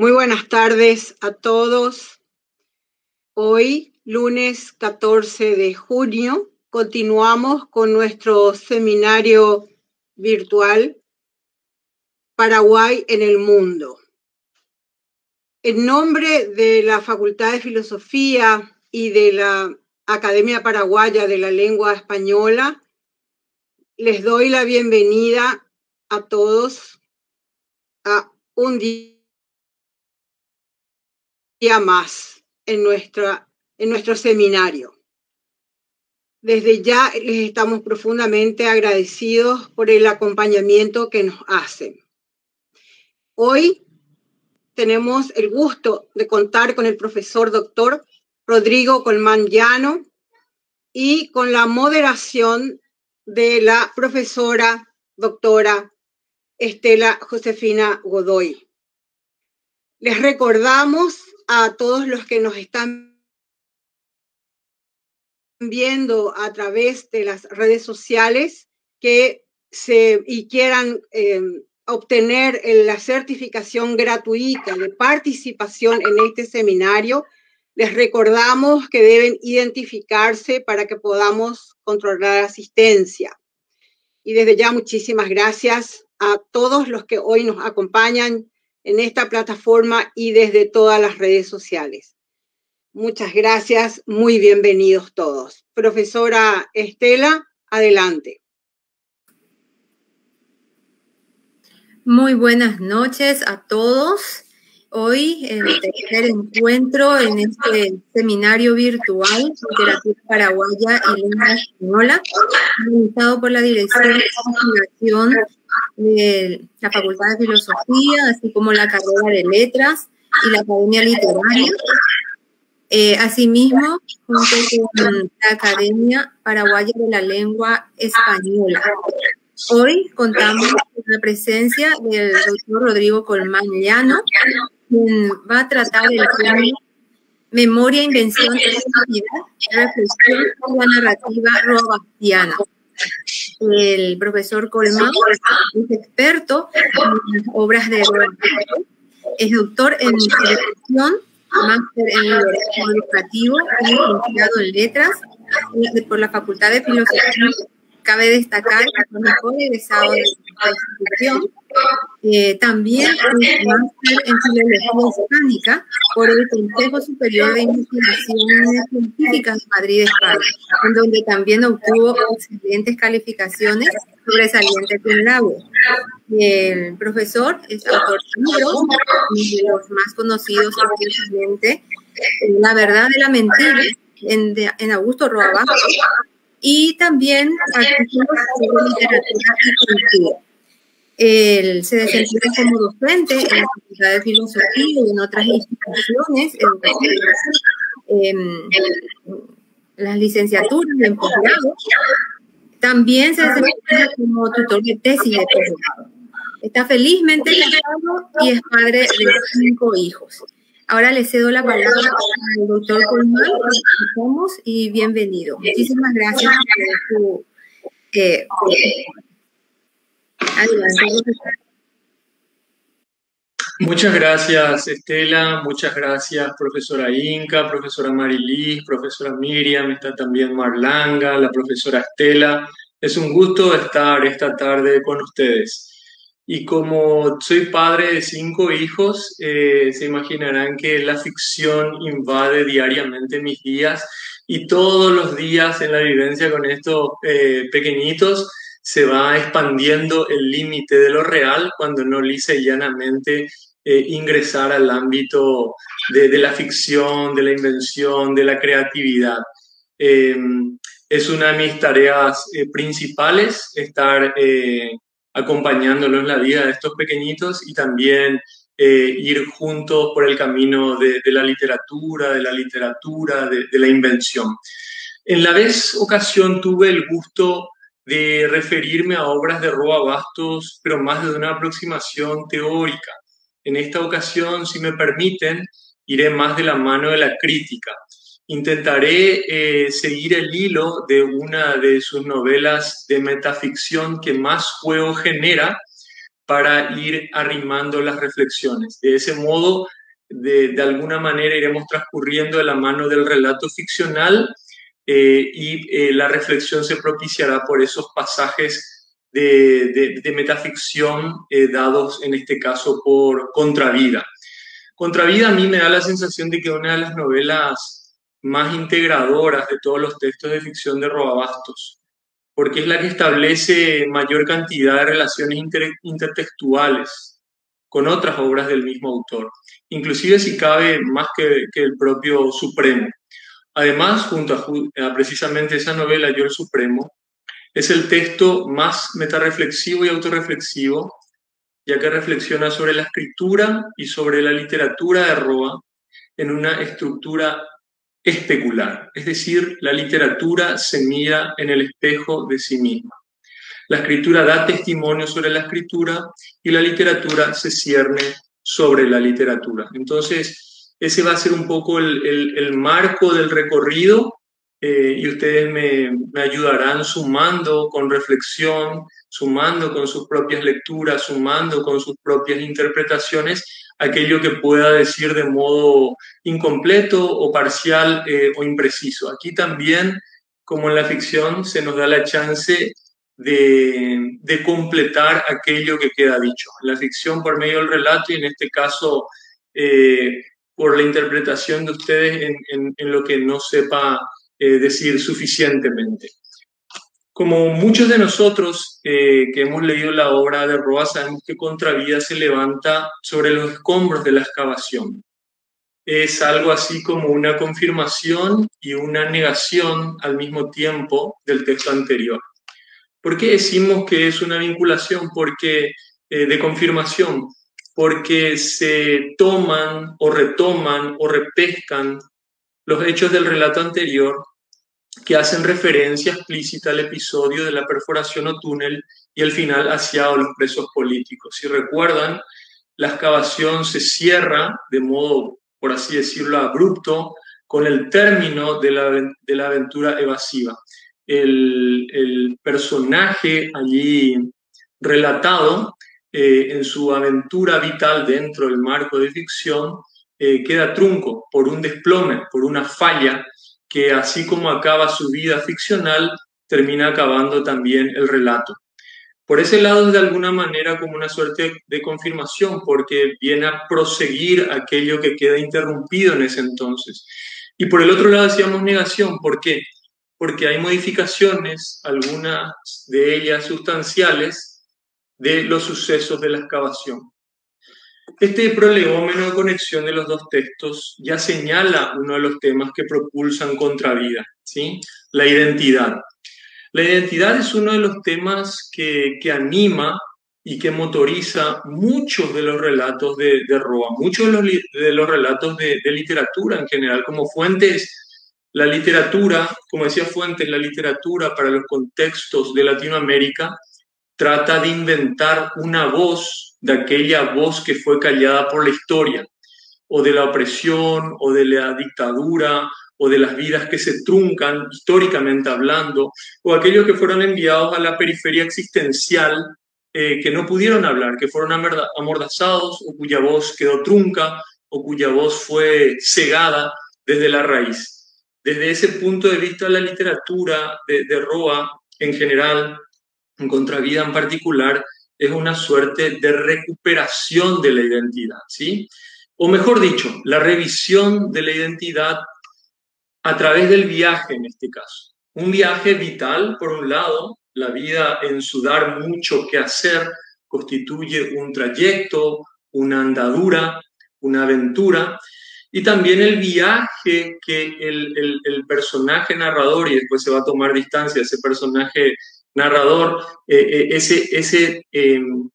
Muy buenas tardes a todos. Hoy, lunes 14 de junio, continuamos con nuestro seminario virtual Paraguay en el mundo. En nombre de la Facultad de Filosofía y de la Academia Paraguaya de la Lengua Española, les doy la bienvenida a todos a un día más en, nuestra, en nuestro seminario. Desde ya les estamos profundamente agradecidos por el acompañamiento que nos hacen. Hoy tenemos el gusto de contar con el profesor doctor Rodrigo Colmán Llano y con la moderación de la profesora doctora Estela Josefina Godoy. Les recordamos a todos los que nos están viendo a través de las redes sociales que se y quieran em, obtener la certificación gratuita de participación en este seminario, les recordamos que deben identificarse para que podamos controlar la asistencia. Y desde ya muchísimas gracias a todos los que hoy nos acompañan en esta plataforma y desde todas las redes sociales. Muchas gracias, muy bienvenidos todos. Profesora Estela, adelante. Muy buenas noches a todos. Hoy el tercer encuentro en este seminario virtual Literatura Paraguaya y Lengua Española, organizado por la Dirección de Investigación la Facultad de Filosofía, así como la carrera de Letras y la Academia Literaria. Eh, asimismo, la Academia Paraguaya de la Lengua Española. Hoy contamos con la presencia del doctor Rodrigo Colmán Llano, quien va a tratar el tema Memoria, Invención de la reflexión de la narrativa robastiana el profesor Colmán es experto en obras de es doctor en educación, máster en educativo y licenciado en letras por la Facultad de Filosofía Cabe destacar que fue mejor egresado de la institución. Eh, también es máster en filología hispánica por el Consejo Superior de Investigaciones Científicas de Madrid, España, en donde también obtuvo excelentes calificaciones sobresalientes en grado. El profesor es autor de libros, de los más conocidos recientemente, La verdad de la mentira, en, en Augusto Roa y también literatura y. Él se desempeña como docente en la Facultad de Filosofía y en otras instituciones en las licenciaturas en posgrado. También se desempeña como tutor de tesis de posgrado. Está felizmente casado y es padre de cinco hijos. Ahora le cedo la palabra al doctor Colmán, y bienvenido. Muchísimas gracias por. Eh, Muchas gracias, Estela. Muchas gracias, profesora Inca, profesora Marilis, profesora Miriam, está también Marlanga, la profesora Estela. Es un gusto estar esta tarde con ustedes. Y como soy padre de cinco hijos, eh, se imaginarán que la ficción invade diariamente mis días y todos los días en la vivencia con estos eh, pequeñitos se va expandiendo el límite de lo real cuando no lisa y llanamente eh, ingresar al ámbito de, de, la ficción, de la invención, de la creatividad. es una de mis tareas principales estar acompañándolo en la vida de estos pequeñitos y también eh, ir juntos por el camino de, la literatura, de la literatura, de, la invención. En la vez ocasión tuve el gusto de referirme a obras de Roa Bastos, pero más de una aproximación teórica. En esta ocasión, si me permiten, iré más de la mano de la crítica intentaré eh, seguir el hilo de una de sus novelas de metaficción que más juego genera para ir arrimando las reflexiones. De ese modo, de, alguna manera iremos transcurriendo de la mano del relato ficcional eh, y eh, la reflexión se propiciará por esos pasajes de, metaficción eh, dados en este caso por Contravida. Contravida a mí me da la sensación de que una de las novelas más integradoras de todos los textos de ficción de Robabastos, porque es la que establece mayor cantidad de relaciones intertextuales con otras obras del mismo autor, inclusive si cabe más que, el propio Supremo. Además, junto a, precisamente esa novela, Yo el Supremo, es el texto más metarreflexivo y autorreflexivo ya que reflexiona sobre la escritura y sobre la literatura de Roa en una estructura especular, es decir, la literatura se mira en el espejo de sí misma. La escritura da testimonio sobre la escritura y la literatura se cierne sobre la literatura. Entonces, ese va a ser un poco el, marco del recorrido eh, y ustedes me ayudarán sumando con reflexión, sumando con sus propias lecturas, sumando con sus propias interpretaciones aquello que pueda decir de modo incompleto o parcial eh, o impreciso. Aquí también, como en la ficción, se nos da la chance de, completar aquello que queda dicho. La ficción por medio del relato y en este caso eh, por la interpretación de ustedes en, lo que no sepa eh, decir suficientemente. Como muchos de nosotros eh, que hemos leído la obra de Roa, sabemos que Contravida se levanta sobre los escombros de la excavación. Es algo así como una confirmación y una negación al mismo tiempo del texto anterior. ¿Por qué decimos que es una vinculación? Porque eh, de confirmación, porque se toman o retoman o repescan los hechos del relato anterior que hacen referencia explícita al episodio de la perforación o túnel y el final hacia los presos políticos. Si recuerdan, la excavación se cierra de modo, por así decirlo, abrupto con el término de la, aventura evasiva. El, el, personaje allí relatado eh, en su aventura vital dentro del marco de ficción eh, queda trunco por un desplome, por una falla que así como acaba su vida ficcional, termina acabando también el relato. Por ese lado es de alguna manera como una suerte de confirmación, porque viene a proseguir aquello que queda interrumpido en ese entonces. Y por el otro lado decíamos negación, ¿por qué? Porque hay modificaciones, algunas de ellas sustanciales, de los sucesos de la excavación. Este prolegómeno de conexión de los dos textos ya señala uno de los temas que propulsan contra vida, ¿sí? la identidad. La identidad es uno de los temas que, que anima y que motoriza muchos de los relatos de, de Roa, muchos de los, de los relatos de, de, literatura en general, como Fuentes, la literatura, como decía Fuentes, la literatura para los contextos de Latinoamérica trata de inventar una voz de aquella voz que fue callada por la historia, o de la opresión, o de la dictadura, o de las vidas que se truncan históricamente hablando, o aquellos que fueron enviados a la periferia existencial, eh, que no pudieron hablar, que fueron amordazados, o cuya voz quedó trunca, o cuya voz fue cegada desde la raíz. Desde ese punto de vista, la literatura de, de Roa en general, en Contravida en particular, es una suerte de recuperación de la identidad, ¿sí? O mejor dicho, la revisión de la identidad a través del viaje en este caso. Un viaje vital, por un lado, la vida en su dar mucho que hacer constituye un trayecto, una andadura, una aventura, y también el viaje que el, el personaje narrador, y después se va a tomar distancia ese personaje narrador, eh, eh, ese, ese em,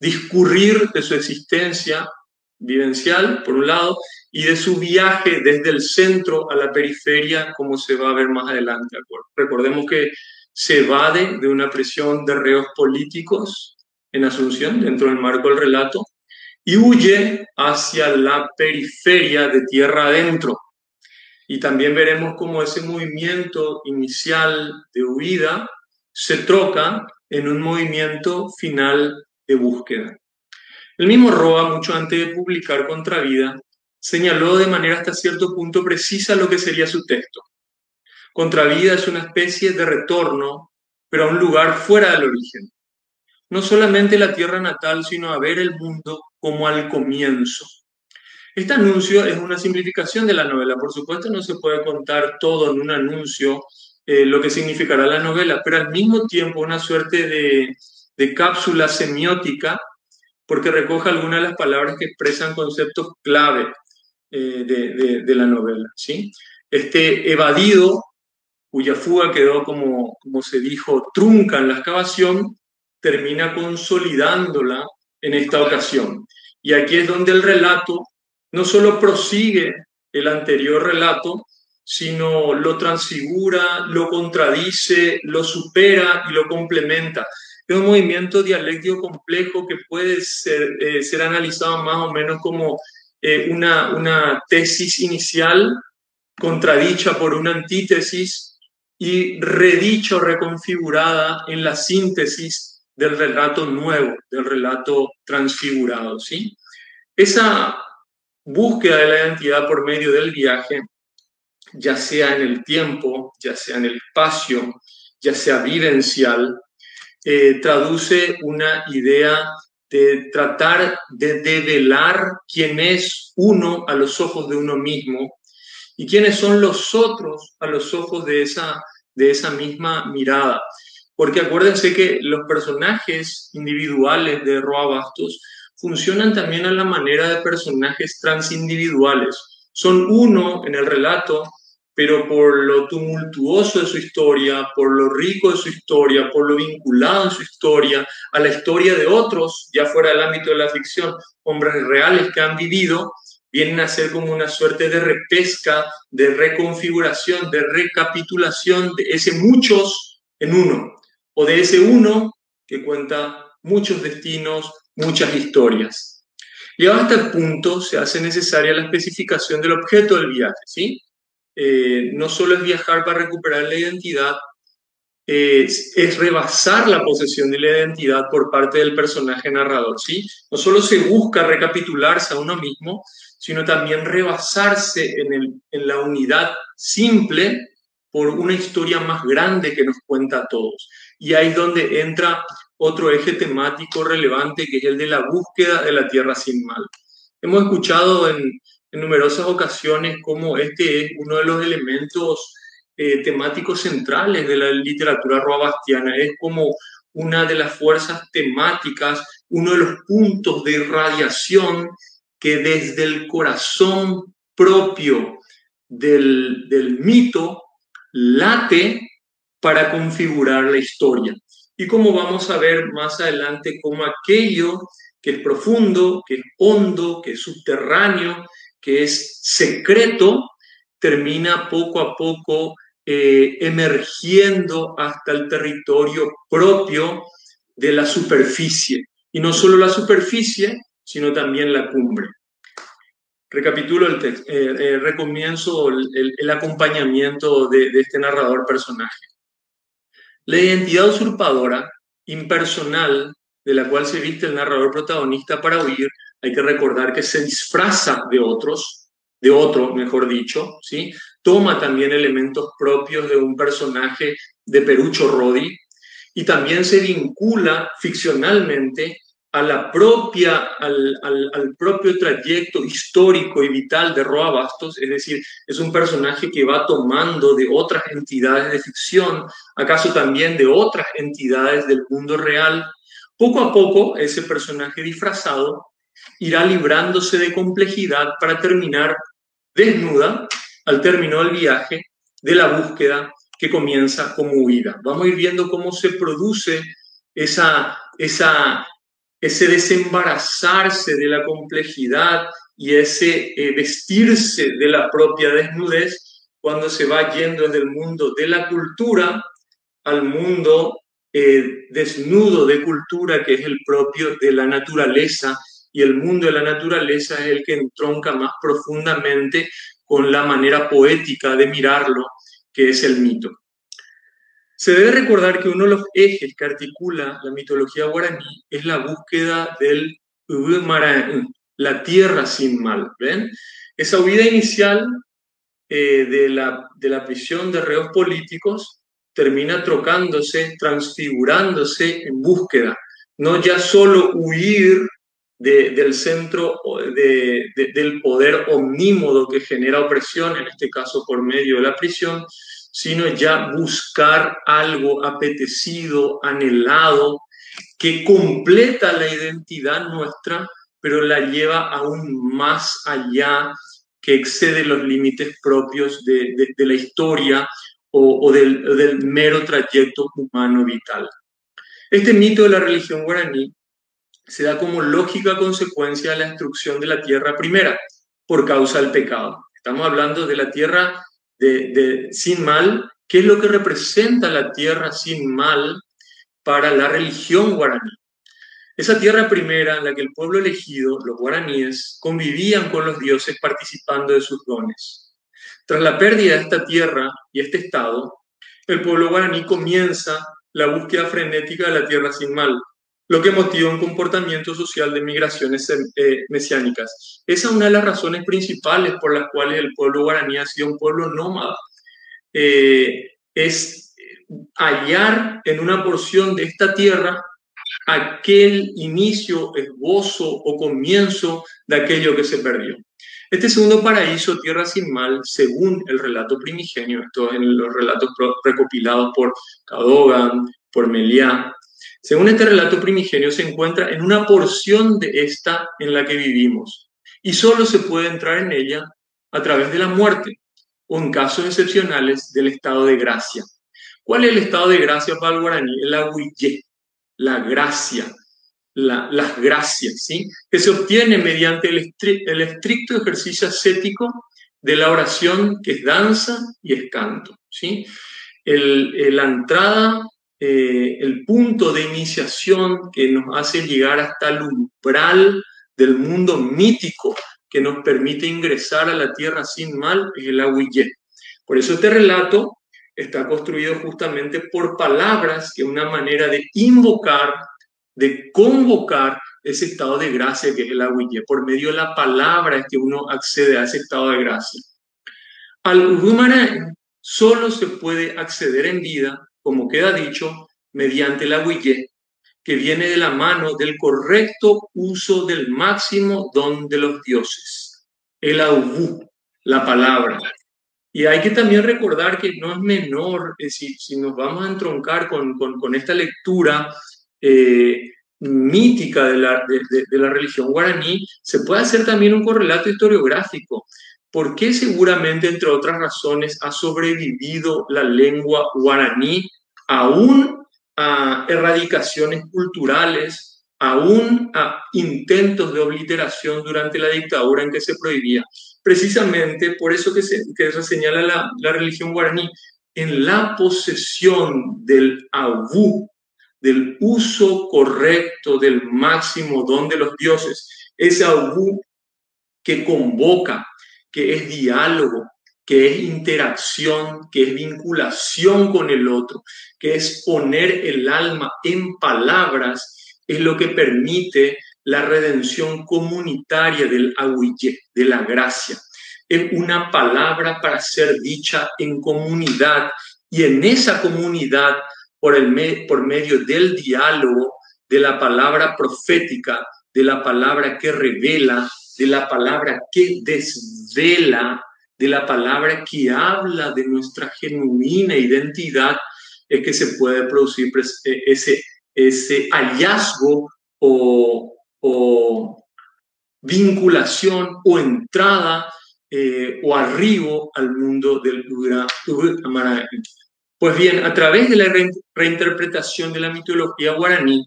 discurrir de su existencia vivencial, por un lado, y de su viaje desde el centro a la periferia, como se va a ver más adelante. Recordemos que se evade de una presión de reos políticos en Asunción, dentro del marco del relato, y huye hacia la periferia de tierra adentro. Y también veremos cómo ese movimiento inicial de huida se troca en un movimiento final de búsqueda. El mismo Roa, mucho antes de publicar Contravida, señaló de manera hasta cierto punto precisa lo que sería su texto. Contravida es una especie de retorno, pero a un lugar fuera del origen. No solamente la tierra natal, sino a ver el mundo como al comienzo. Este anuncio es una simplificación de la novela. Por supuesto, no se puede contar todo en un anuncio eh, lo que significará la novela, pero al mismo tiempo una suerte de, cápsula semiótica porque recoge algunas de las palabras que expresan conceptos clave eh, de, de, la novela. ¿sí? Este evadido cuya fuga quedó, como, como se dijo, trunca en la excavación, termina consolidándola en esta ocasión. Y aquí es donde el relato no solo prosigue el anterior relato, sino lo transfigura, lo contradice, lo supera y lo complementa. Es un movimiento dialéctico complejo que puede ser, eh, analizado más o menos como eh, una, una tesis inicial contradicha por una antítesis y redicha o reconfigurada en la síntesis del relato nuevo, del relato transfigurado, ¿sí? Esa búsqueda de la identidad por medio del viaje, ya sea en el tiempo, ya sea en el espacio, ya sea vivencial, eh, traduce una idea de tratar de develar quién es uno a los ojos de uno mismo y quiénes son los otros a los ojos de esa, de esa misma mirada. Porque acuérdense que los personajes individuales de Roa Bastos funcionan también a la manera de personajes transindividuales. Son uno en el relato, pero por lo tumultuoso de su historia, por lo rico de su historia, por lo vinculado en su historia a la historia de otros, ya fuera del ámbito de la ficción, hombres reales que han vivido, vienen a ser como una suerte de repesca, de reconfiguración, de recapitulación de ese muchos en uno, o de ese uno que cuenta muchos destinos, muchas historias. Y a este punto se hace necesaria la especificación del objeto del viaje, ¿sí? Eh, no solo es viajar para recuperar la identidad, es, rebasar la posesión de la identidad por parte del personaje narrador, ¿sí? No solo se busca recapitularse a uno mismo, sino también rebasarse en, en la unidad simple por una historia más grande que nos cuenta a todos. Y ahí es donde entra otro eje temático relevante, que es el de la búsqueda de la tierra sin mal. Hemos escuchado en, en numerosas ocasiones cómo este es uno de los elementos eh, temáticos centrales de la literatura roabastiana, es como una de las fuerzas temáticas, uno de los puntos de irradiación que desde el corazón propio del, del mito late para configurar la historia. Y como vamos a ver más adelante, como aquello que es profundo, que es hondo, que es subterráneo, que es secreto, termina poco a poco eh, emergiendo hasta el territorio propio de la superficie. Y no solo la superficie, sino también la cumbre. Recapitulo el eh, eh, recomienzo el, acompañamiento de, de este narrador personaje. La identidad usurpadora, impersonal, de la cual se viste el narrador protagonista para huir, hay que recordar que se disfraza de otros, de otro, mejor dicho, ¿sí? Toma también elementos propios de un personaje de Perucho Rodi y también se vincula ficcionalmente a la propia, al, al, propio trayecto histórico y vital de Roa Bastos, es decir, es un personaje que va tomando de otras entidades de ficción, acaso también de otras entidades del mundo real. Poco a poco, ese personaje disfrazado irá librándose de complejidad para terminar desnuda al término del viaje de la búsqueda que comienza como huida. Vamos a ir viendo cómo se produce esa, esa ese desembarazarse de la complejidad y ese eh, vestirse de la propia desnudez cuando se va yendo desde el mundo de la cultura al mundo eh, desnudo de cultura que es el propio de la naturaleza y el mundo de la naturaleza es el que entronca más profundamente con la manera poética de mirarlo que es el mito. Se debe recordar que uno de los ejes que articula la mitología guaraní es la búsqueda del la tierra sin mal. ¿ven? Esa huida inicial eh, de, la, de la prisión de reos políticos termina trocándose, transfigurándose en búsqueda. No ya solo huir del centro del poder omnímodo que genera opresión, en este caso por medio de la prisión, sino ya buscar algo apetecido, anhelado, que completa la identidad nuestra, pero la lleva aún más allá, que excede los límites propios de, la historia o, del, del mero trayecto humano vital. Este mito de la religión guaraní se da como lógica consecuencia de la destrucción de la tierra primera por causa del pecado. Estamos hablando de la tierra de, sin mal, ¿qué es lo que representa la tierra sin mal para la religión guaraní? Esa tierra primera en la que el pueblo elegido, los guaraníes, convivían con los dioses participando de sus dones. Tras la pérdida de esta tierra y este estado, el pueblo guaraní comienza la búsqueda frenética de la tierra sin mal, lo que motiva un comportamiento social de migraciones eh, mesiánicas. Esa es una de las razones principales por las cuales el pueblo guaraní ha sido un pueblo nómada. Eh, es hallar en una porción de esta tierra aquel inicio, esbozo o comienzo de aquello que se perdió. Este segundo paraíso, tierra sin mal, según el relato primigenio, esto en los relatos recopilados por Cadogan, por Meliá, según este relato primigenio, se encuentra en una porción de esta en la que vivimos y solo se puede entrar en ella a través de la muerte o en casos excepcionales del estado de gracia. ¿Cuál es el estado de gracia para el guaraní? Huille, la gracia, las gracias, ¿sí? que se obtiene mediante el, el estricto ejercicio ascético de la oración que es danza y es canto. ¿sí? El, la entrada eh, el punto de iniciación que nos hace llegar hasta el umbral del mundo mítico que nos permite ingresar a la tierra sin mal es el Ahuillé. Por eso este relato está construido justamente por palabras, que es una manera de invocar, de convocar ese estado de gracia que es el Ahuillé. Por medio de la palabra es que uno accede a ese estado de gracia. Al Urumarán solo se puede acceder en vida como queda dicho, mediante la huille, que viene de la mano del correcto uso del máximo don de los dioses, el aubú, la palabra. Y hay que también recordar que no es menor, eh, si, si, nos vamos a entroncar con, con, esta lectura eh, mítica de la, de la religión guaraní, se puede hacer también un correlato historiográfico. ¿Por qué seguramente, entre otras razones, ha sobrevivido la lengua guaraní aún a erradicaciones culturales, aún a intentos de obliteración durante la dictadura en que se prohibía? Precisamente por eso que se, que señala la, la religión guaraní, en la posesión del abú, del uso correcto del máximo don de los dioses, ese abú que convoca, que es diálogo, que es interacción, que es vinculación con el otro, que es poner el alma en palabras, es lo que permite la redención comunitaria del ahuille, de la gracia. Es una palabra para ser dicha en comunidad y en esa comunidad, por, el por medio del diálogo, de la palabra profética, de la palabra que revela, de la palabra que desvela, de la palabra que habla de nuestra genuina identidad, es que se puede producir eh, ese, ese hallazgo o, vinculación o entrada eh, o arribo al mundo del Pues bien, a través de la reinterpretación de la mitología guaraní,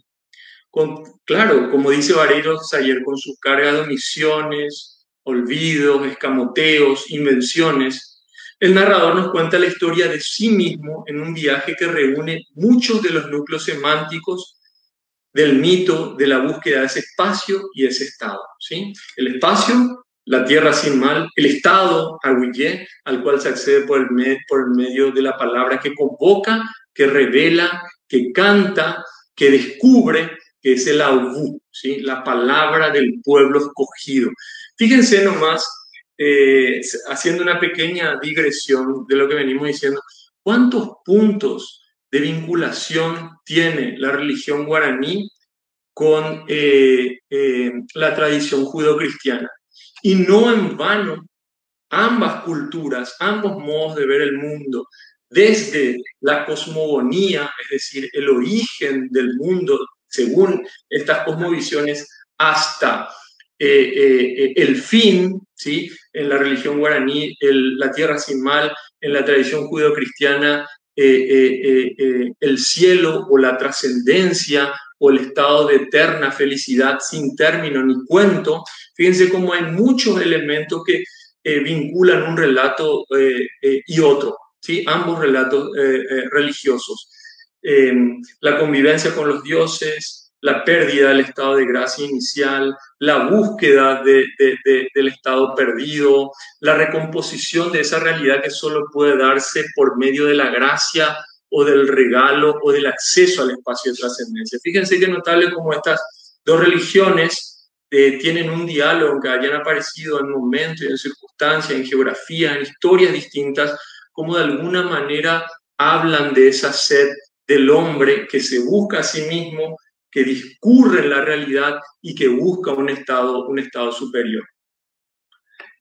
claro, como dice Vareiro ayer, con su carga de omisiones, olvidos, escamoteos, invenciones, el narrador nos cuenta la historia de sí mismo en un viaje que reúne muchos de los núcleos semánticos del mito de la búsqueda de ese espacio y ese estado. ¿sí? El espacio, la tierra sin mal, el estado, Aguillé, al cual se accede por por el medio de la palabra que convoca que revela, que canta, que descubre, que es el Abu, ¿sí? la palabra del pueblo escogido. Fíjense nomás, eh, haciendo una pequeña digresión de lo que venimos diciendo, ¿cuántos puntos de vinculación tiene la religión guaraní con eh, eh, la tradición judeocristiana? Y no en vano, ambas culturas, ambos modos de ver el mundo, desde la cosmogonía, es decir, el origen del mundo según estas cosmovisiones, hasta eh, el fin, ¿sí? en la religión guaraní, la tierra sin mal, en la tradición judeocristiana, el cielo o la trascendencia o el estado de eterna felicidad sin término ni cuento. Fíjense cómo hay muchos elementos que eh, vinculan un relato eh, eh, y otro, ¿sí? ambos relatos religiosos. Em, la convivencia con los dioses, la pérdida del estado de gracia inicial, la búsqueda del estado perdido, la recomposición de esa realidad que solo puede darse por medio de la gracia o del regalo o del acceso al espacio de trascendencia. Fíjense que notable como estas dos religiones eh, tienen un diálogo que hayan aparecido en momentos y en circunstancias, en geografía, en historias distintas, como de alguna manera hablan de esa sed del hombre que se busca a sí mismo, que discurre en la realidad y que busca un estado, un estado superior.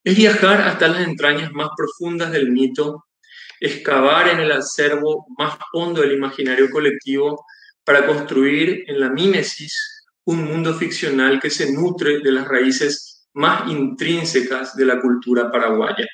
Es viajar hasta las entrañas más profundas del mito excavar en el acervo más hondo del imaginario colectivo para construir en la mímesis un mundo ficcional que se nutre de las raíces más intrínsecas de la cultura paraguaya.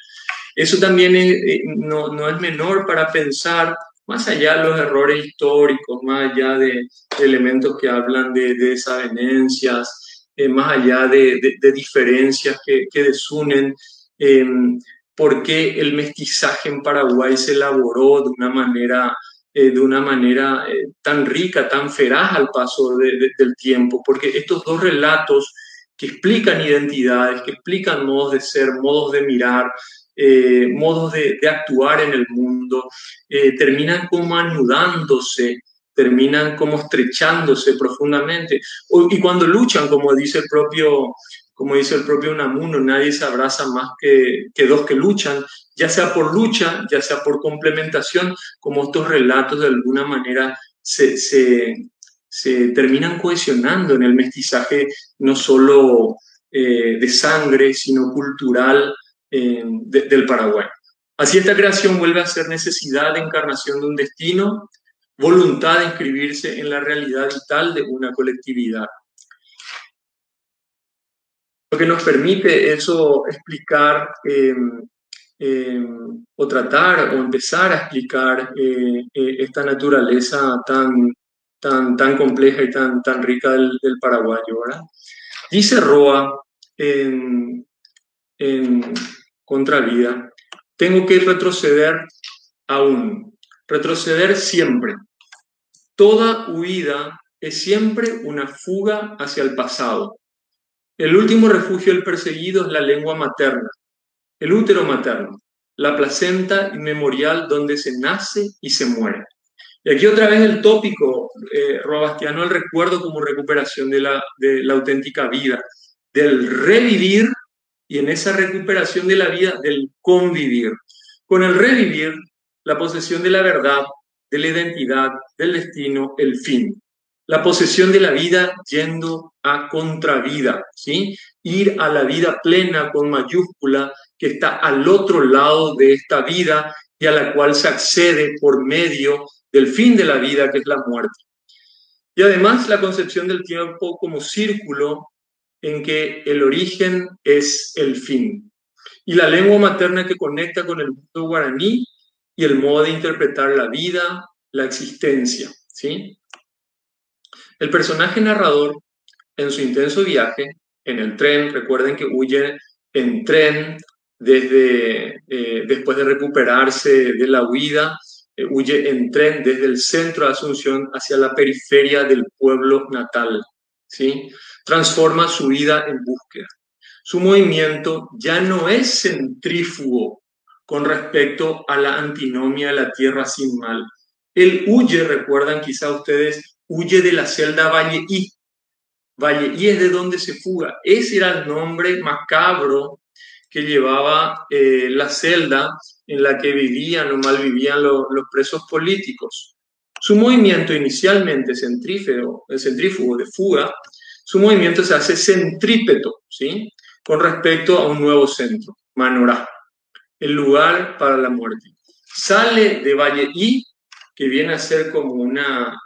Eso también eh, no, es menor para pensar más allá de los errores históricos, más allá de, elementos que hablan de, desavenencias, eh, más allá de, diferencias que, desunen, em, por qué el mestizaje en Paraguay se elaboró de una manera, eh, de una manera eh, tan rica, tan feraz al paso del tiempo, porque estos dos relatos que explican identidades, que explican modos de ser, modos de mirar, eh, modos de, actuar en el mundo, terminan como anudándose, terminan como estrechándose profundamente. Y cuando luchan, como dice el propio como dice el propio Unamuno, nadie se abraza más que, dos que luchan, ya sea por lucha, ya sea por complementación, como estos relatos de alguna manera se, terminan cohesionando en el mestizaje no solo eh, de sangre, sino cultural del Paraguay. Así esta creación vuelve a ser necesidad de encarnación de un destino, voluntad de inscribirse en la realidad vital de una colectividad. Lo que nos permite eso explicar em, em, o tratar o empezar a explicar eh, eh, esta naturaleza tan, tan, tan compleja y tan, tan rica del, paraguayo. ¿verdad? Dice Roa en Contravida, tengo que retroceder aún, retroceder siempre. Toda huida es siempre una fuga hacia el pasado el último refugio del perseguido es la lengua materna, el útero materno, la placenta inmemorial donde se nace y se muere. Y aquí otra vez el tópico, eh, Robastiano, el recuerdo como recuperación de la, de la auténtica vida, del revivir y en esa recuperación de la vida, del convivir. Con el revivir, la posesión de la verdad, de la identidad, del destino, el fin la posesión de la vida yendo a contravida, ¿sí? Ir a la vida plena con mayúscula que está al otro lado de esta vida y a la cual se accede por medio del fin de la vida, que es la muerte. Y además la concepción del tiempo como círculo en que el origen es el fin. Y la lengua materna que conecta con el mundo guaraní y el modo de interpretar la vida, la existencia, ¿sí? El personaje narrador, en su intenso viaje, en el tren, recuerden que huye en tren desde, eh, después de recuperarse de la huida, eh, huye en tren desde el centro de Asunción hacia la periferia del pueblo natal, ¿sí? Transforma su vida en búsqueda. Su movimiento ya no es centrífugo con respecto a la antinomia de la tierra sin mal, Él huye, recuerdan quizá ustedes, huye de la celda Valle I. Valle I es de donde se fuga. Ese era el nombre macabro que llevaba eh, la celda en la que vivían o mal vivían los presos políticos. Su movimiento inicialmente centrífugo, centrífugo de fuga, su movimiento se hace centrípeto, ¿sí? Con respecto a un nuevo centro, Manorá, el lugar para la muerte. Sale de Valle I, que viene a ser como una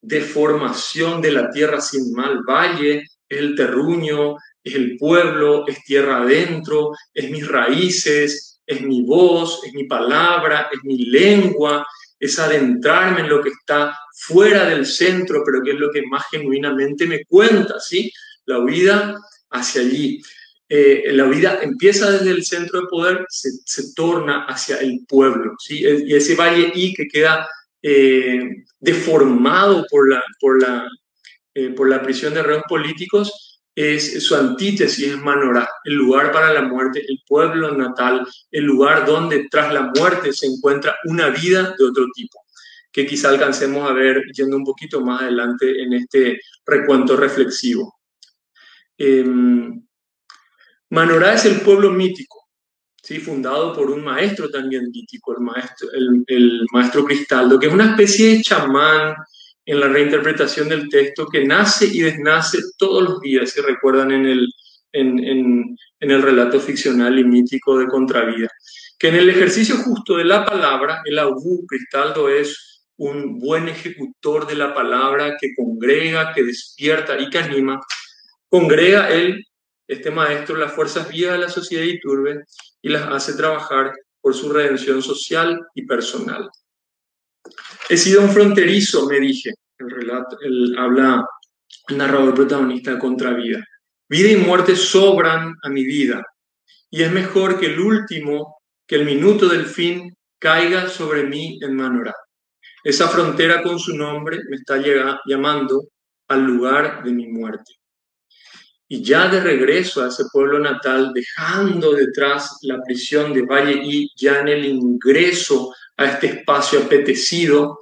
deformación de la tierra sin mal. Valle es el terruño, es el pueblo, es tierra adentro, es mis raíces, es mi voz, es mi palabra, es mi lengua, es adentrarme en lo que está fuera del centro, pero que es lo que más genuinamente me cuenta, ¿sí? La vida hacia allí. Eh, la vida empieza desde el centro de poder, se, torna hacia el pueblo, ¿sí? Y ese valle y que queda eh, deformado por la, por, la, eh, por la prisión de reos políticos, es su antítesis es Manorá, el lugar para la muerte, el pueblo natal, el lugar donde tras la muerte se encuentra una vida de otro tipo, que quizá alcancemos a ver yendo un poquito más adelante en este recuento reflexivo. Em, Manorá es el pueblo mítico, ¿sí? fundado por un maestro también mítico, el maestro, el, el maestro Cristaldo, que es una especie de chamán en la reinterpretación del texto que nace y desnace todos los días, si recuerdan en el, en, el relato ficcional y mítico de Contravida. Que en el ejercicio justo de la palabra, el Abu Cristaldo es un buen ejecutor de la palabra que congrega, que despierta y que anima. Congrega él, este maestro, las fuerzas vivas de la sociedad Iturbe y las hace trabajar por su redención social y personal. He sido un fronterizo, me dije. El relato, el, habla el narrador protagonista de Contravida. Vida y muerte sobran a mi vida. Y es mejor que el último, que el minuto del fin, caiga sobre mí en Manorá. Esa frontera con su nombre me está llegando, llamando al lugar de mi muerte. Y ya de regreso a ese pueblo natal, dejando detrás la prisión de Valle y ya en el ingreso a este espacio apetecido,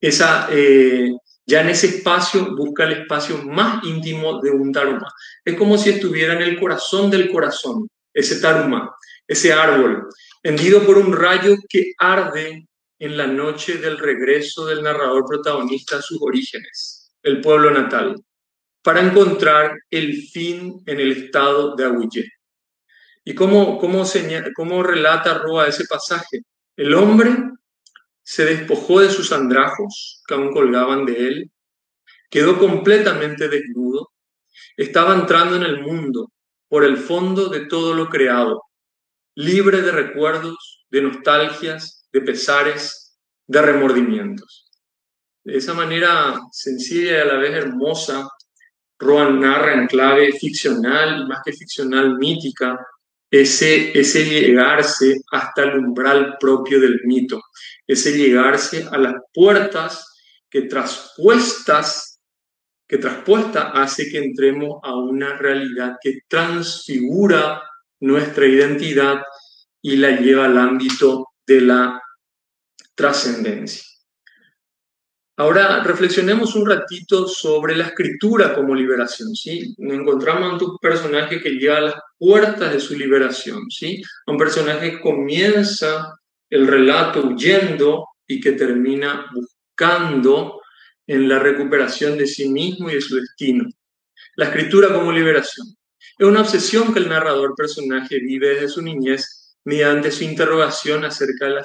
esa, eh, ya en ese espacio busca el espacio más íntimo de un taruma. Es como si estuviera en el corazón del corazón, ese taruma, ese árbol, hendido por un rayo que arde en la noche del regreso del narrador protagonista a sus orígenes, el pueblo natal, para encontrar el fin en el estado de Agüillé. ¿Y cómo, cómo, cómo relata Roa ese pasaje? El hombre se despojó de sus andrajos que aún colgaban de él, quedó completamente desnudo, estaba entrando en el mundo por el fondo de todo lo creado, libre de recuerdos, de nostalgias, de pesares, de remordimientos. De esa manera sencilla y a la vez hermosa, Roan narra en clave ficcional y más que ficcional mítica ese, ese llegarse hasta el umbral propio del mito, ese llegarse a las puertas que traspuestas, que traspuesta hace que entremos a una realidad que transfigura nuestra identidad y la lleva al ámbito de la trascendencia. Ahora reflexionemos un ratito sobre la escritura como liberación, ¿sí? Nos encontramos ante un personaje que llega a las puertas de su liberación, ¿sí? Un personaje que comienza el relato huyendo y que termina buscando en la recuperación de sí mismo y de su destino. La escritura como liberación. Es una obsesión que el narrador personaje vive desde su niñez mediante su interrogación acerca de la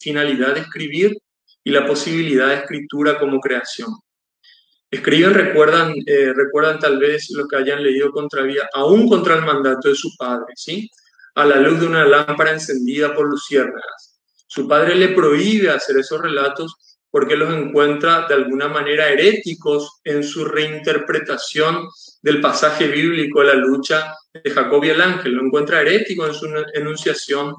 finalidad de escribir y la posibilidad de escritura como creación. Escriben, recuerdan, eh, recuerdan tal vez lo que hayan leído contra vida, aún contra el mandato de su padre, ¿sí? A la luz de una lámpara encendida por luciérnagas. Su padre le prohíbe hacer esos relatos porque los encuentra de alguna manera heréticos en su reinterpretación del pasaje bíblico de la lucha de Jacob y el ángel. Lo encuentra herético en su enunciación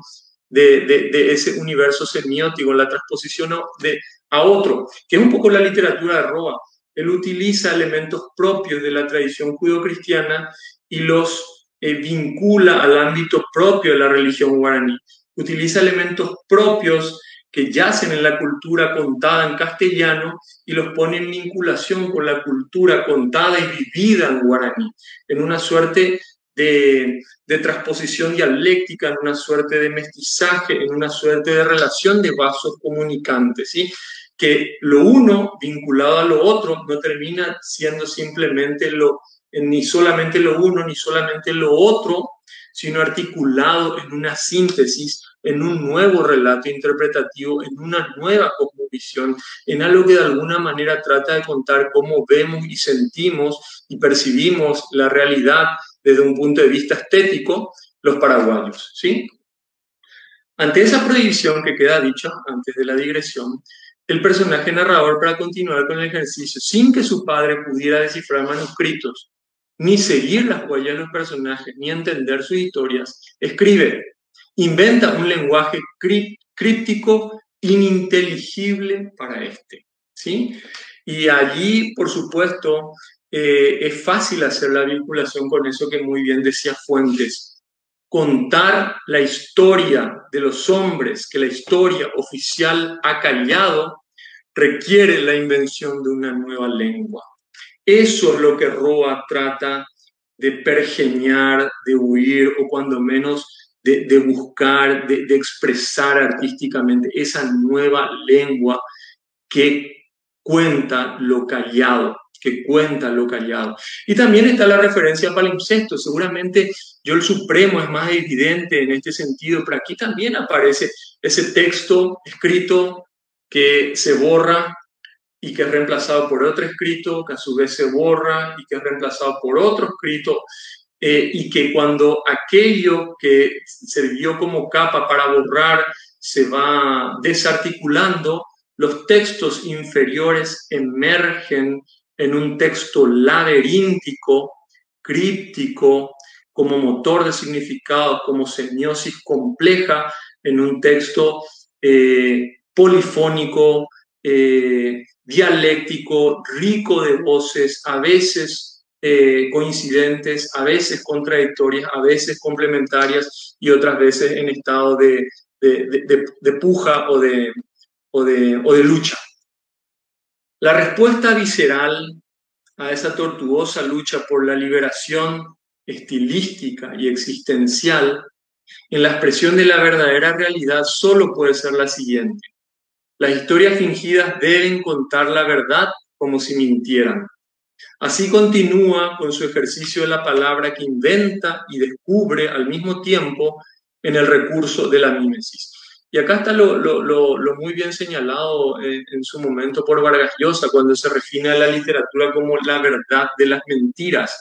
de, ese universo semiótico, la transposición de, a otro, que es un poco la literatura de Roa. Él utiliza elementos propios de la tradición judio-cristiana y los eh, vincula al ámbito propio de la religión guaraní. Utiliza elementos propios que yacen en la cultura contada en castellano y los pone en vinculación con la cultura contada y vivida en guaraní, en una suerte de, transposición dialéctica, en una suerte de mestizaje, en una suerte de relación de vasos comunicantes, ¿sí? que lo uno vinculado a lo otro no termina siendo simplemente lo, ni solamente lo uno ni solamente lo otro, sino articulado en una síntesis, en un nuevo relato interpretativo, en una nueva cosmovisión, en algo que de alguna manera trata de contar cómo vemos y sentimos y percibimos la realidad desde un punto de vista estético los paraguayos, ¿sí? Ante esa prohibición que queda dicha antes de la digresión, el personaje narrador para continuar con el ejercicio sin que su padre pudiera descifrar manuscritos, ni seguir las huellas de los personajes, ni entender sus historias, escribe, inventa un lenguaje críptico ininteligible para este. ¿sí? Y allí, por supuesto, eh, es fácil hacer la vinculación con eso que muy bien decía Fuentes. Contar la historia de los hombres que la historia oficial ha callado requiere la invención de una nueva lengua. Eso es lo que Roa trata de pergeñar, de huir o cuando menos de, buscar, de, de expresar artísticamente esa nueva lengua que cuenta lo callado, que cuenta lo callado. Y también está la referencia a palimpsesto. Seguramente yo el Supremo es más evidente en este sentido, pero aquí también aparece ese texto escrito que se borra y que es reemplazado por otro escrito, que a su vez se borra y que es reemplazado por otro escrito, eh, y que cuando aquello que sirvió como capa para borrar se va desarticulando, los textos inferiores emergen en un texto laberíntico, críptico, como motor de significado, como semiosis compleja, en un texto eh, polifónico, eh, dialéctico, rico de voces, a veces eh, coincidentes, a veces contradictorias, a veces complementarias y otras veces en estado de, de puja o de, o o de lucha. La respuesta visceral a esa tortuosa lucha por la liberación estilística y existencial en la expresión de la verdadera realidad solo puede ser la siguiente. Las historias fingidas deben contar la verdad como si mintieran. Así continúa con su ejercicio de la palabra que inventa y descubre al mismo tiempo en el recurso de la mímesis. Y acá está lo, muy bien señalado en, su momento por Vargas Llosa cuando se refiere a la literatura como la verdad de las mentiras.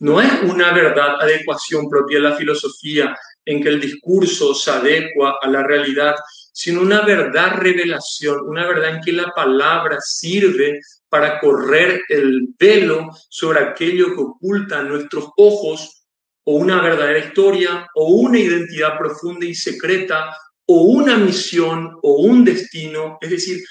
No es una verdad adecuación propia de la filosofía en que el discurso se adecua a la realidad, sino una verdad revelación, una verdad en que la palabra sirve para correr el velo sobre aquello que oculta nuestros ojos o una verdadera historia o una identidad profunda y secreta o una misión o un destino, es decir,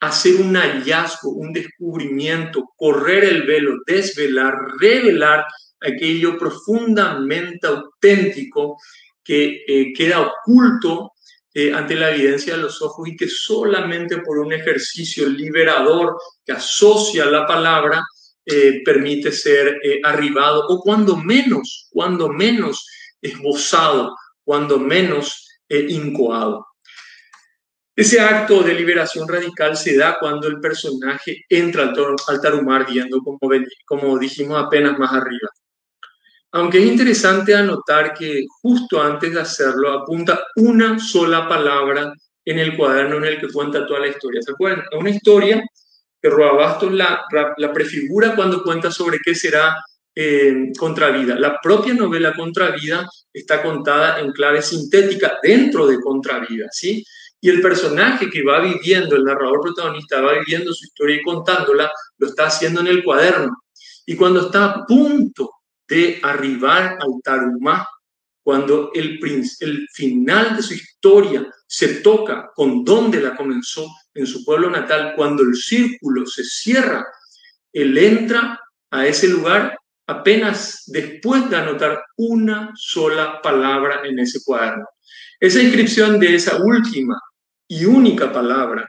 hacer un hallazgo, un descubrimiento, correr el velo, desvelar, revelar aquello profundamente auténtico que eh, queda oculto eh, ante la evidencia de los ojos y que solamente por un ejercicio liberador que asocia la palabra eh, permite ser arribado o cuando menos, cuando menos esbozado, cuando menos incoado. Ese acto de liberación radical se da cuando el personaje entra al, al tarumar viendo como, como dijimos apenas más arriba. Aunque es interesante anotar que justo antes de hacerlo apunta una sola palabra en el cuaderno en el que cuenta toda la historia. ¿Se acuerdan? Una historia que Roabastos la, la prefigura cuando cuenta sobre qué será eh, Contravida. La propia novela Contravida está contada en clave sintética dentro de Contravida, ¿sí? Y el personaje que va viviendo, el narrador protagonista va viviendo su historia y contándola, lo está haciendo en el cuaderno. Y cuando está a punto de arribar al Tarumá, cuando el, el final de su historia se toca con donde la comenzó en su pueblo natal, cuando el círculo se cierra, él entra a ese lugar apenas después de anotar una sola palabra en ese cuaderno. Esa inscripción de esa última y única palabra,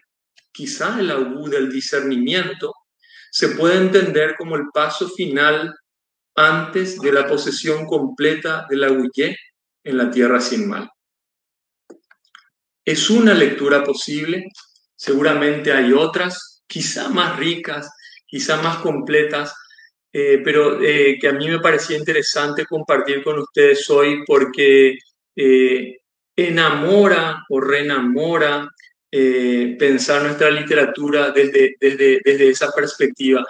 quizá el augú del discernimiento, se puede entender como el paso final antes de la posesión completa de la huye en la tierra sin mal. Es una lectura posible, seguramente hay otras, quizá más ricas, quizá más completas, eh, pero eh, que a mí me parecía interesante compartir con ustedes hoy porque eh, enamora o reenamora pensar nuestra literatura desde, desde, desde esa perspectiva.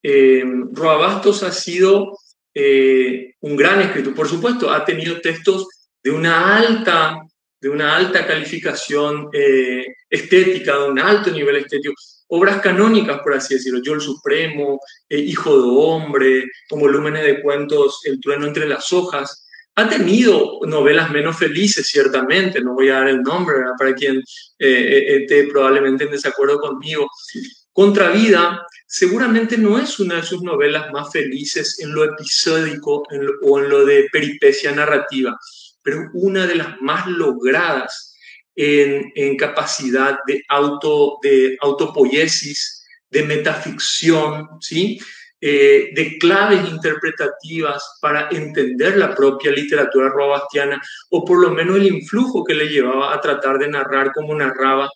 Eh, Bastos ha sido un gran escritor, por supuesto, ha tenido textos de una alta, de una alta calificación estética, de un alto nivel estético, obras canónicas, por así decirlo, Yo el Supremo, eh, Hijo de Hombre, con volúmenes de cuentos El trueno entre las hojas. Ha tenido novelas menos felices, ciertamente, no voy a dar el nombre para quien eh, eh, esté probablemente en desacuerdo conmigo. Contravida seguramente no es una de sus novelas más felices en lo episódico o en lo de peripecia narrativa, pero una de las más logradas en, capacidad de, auto, de autopoiesis, de metaficción, ¿sí? Eh, de claves interpretativas para entender la propia literatura robastiana, o por lo menos el influjo que le llevaba a tratar de narrar como narraba.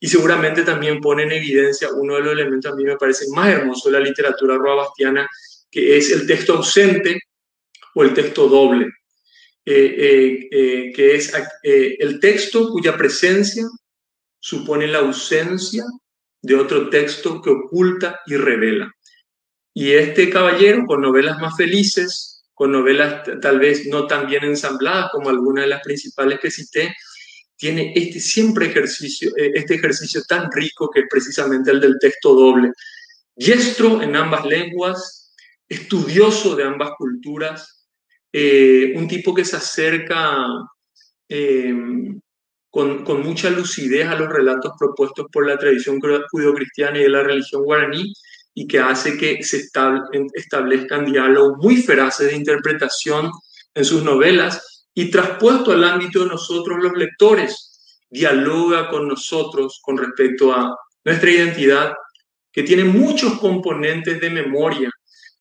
Y seguramente también pone en evidencia uno de los elementos a mí me parece más hermoso de la literatura robastiana, que es el texto ausente o el texto doble. Eh, eh, eh, que es el texto cuya presencia supone la ausencia de otro texto que oculta y revela. Y este caballero, con novelas más felices, con novelas tal vez no tan bien ensambladas como algunas de las principales que cité, tiene este siempre ejercicio, este ejercicio tan rico que es precisamente el del texto doble. Diestro en ambas lenguas, estudioso de ambas culturas, eh, un tipo que se acerca eh, con, con, mucha lucidez a los relatos propuestos por la tradición judio-cristiana y de la religión guaraní y que hace que se establezcan diálogos muy feraces de interpretación en sus novelas y traspuesto al ámbito de nosotros los lectores, dialoga con nosotros con respecto a nuestra identidad, que tiene muchos componentes de memoria,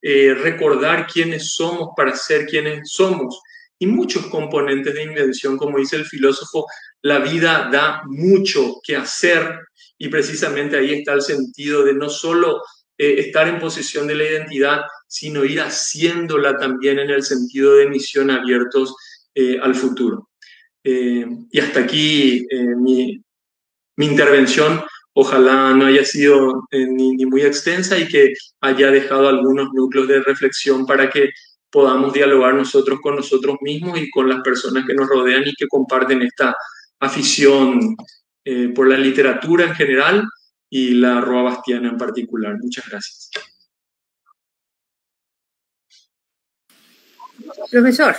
eh, recordar quiénes somos para ser quienes somos y muchos componentes de invención, como dice el filósofo, la vida da mucho que hacer y precisamente ahí está el sentido de no solo eh, estar en posesión de la identidad, sino ir haciéndola también en el sentido de misión abiertos eh, al futuro. y hasta aquí mi, mi intervención. Ojalá no haya sido eh, ni, muy extensa y que haya dejado algunos núcleos de reflexión para que podamos dialogar nosotros con nosotros mismos y con las personas que nos rodean y que comparten esta afición eh, por la literatura en general y la Roa Bastiana en particular. Muchas gracias. Profesor,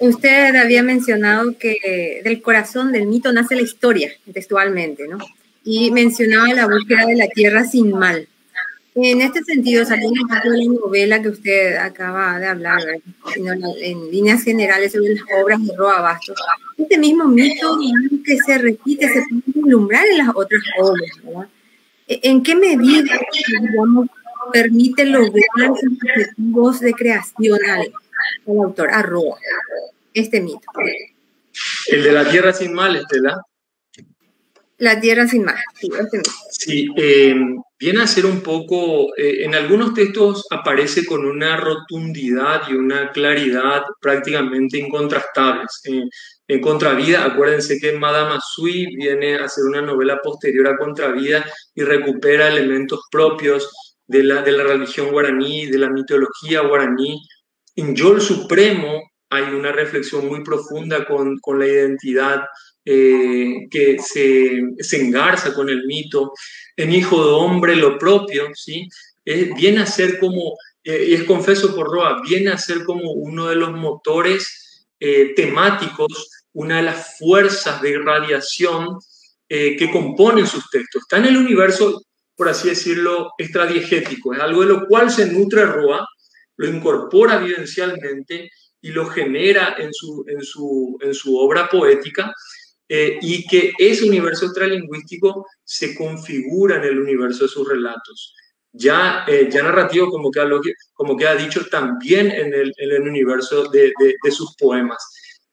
usted había mencionado que del corazón del mito nace la historia, textualmente, ¿no? Y mencionaba la búsqueda de la tierra sin mal. En este sentido, saliendo de la novela que usted acaba de hablar, sino en líneas generales sobre las obras de Roa Bastos, este mismo mito que se repite, se puede vislumbrar en las otras obras. ¿En qué medida, permite lograr esos objetivos de creación al, autor, a Roa, este mito? El de la tierra sin mal, Estela. La tierra sin mar. Sí, eh, viene a ser un poco, eh, en algunos textos aparece con una rotundidad y una claridad prácticamente incontrastables. Eh, en Contravida, acuérdense que Madame Sui viene a hacer una novela posterior a Contravida y recupera elementos propios de la, de la religión guaraní, de la mitología guaraní. En Yol Supremo hay una reflexión muy profunda con, con la identidad eh, que se, engarza con el mito, en Hijo de Hombre lo propio, ¿sí? Eh, viene a ser como, eh, y es confeso por Roa, viene a ser como uno de los motores temáticos, una de las fuerzas de irradiación que componen sus textos. Está en el universo, por así decirlo, extradiegético, es algo de lo cual se nutre Roa, lo incorpora vivencialmente y lo genera en su, en su, en su obra poética eh, y que ese universo extralingüístico se configura en el universo de sus relatos. Ya, eh, ya narrativo, como que, dicho, también en el, universo de, sus poemas.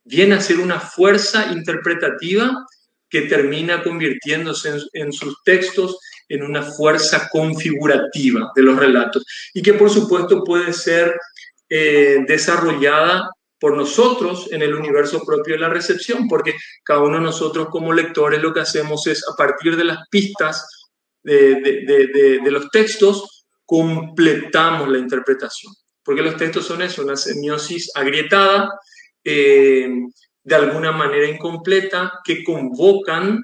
Viene a ser una fuerza interpretativa que termina convirtiéndose en, en sus textos en una fuerza configurativa de los relatos y que por supuesto puede ser eh, desarrollada por nosotros en el universo propio de la recepción, porque cada uno de nosotros como lectores lo que hacemos es a partir de las pistas de, los textos, completamos la interpretación, porque los textos son eso, una semiosis agrietada, eh, de alguna manera incompleta, que convocan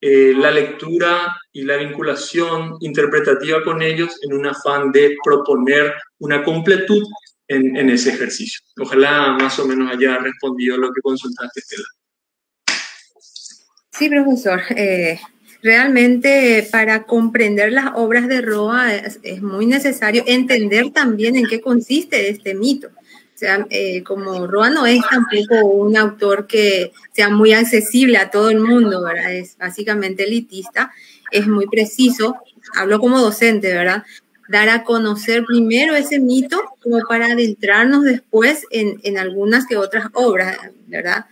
eh, la lectura y la vinculación interpretativa con ellos en un afán de proponer una completud en, ese ejercicio. Ojalá más o menos haya respondido lo que consultaste, Estela. Sí, profesor. Eh, realmente para comprender las obras de Roa es, muy necesario entender también en qué consiste este mito. O sea, eh, como Roa no es tampoco un autor que sea muy accesible a todo el mundo, ¿verdad? Es básicamente elitista, es muy preciso, hablo como docente, ¿verdad? Dar a conocer primero ese mito como para adentrarnos después en, en algunas que otras obras, ¿verdad?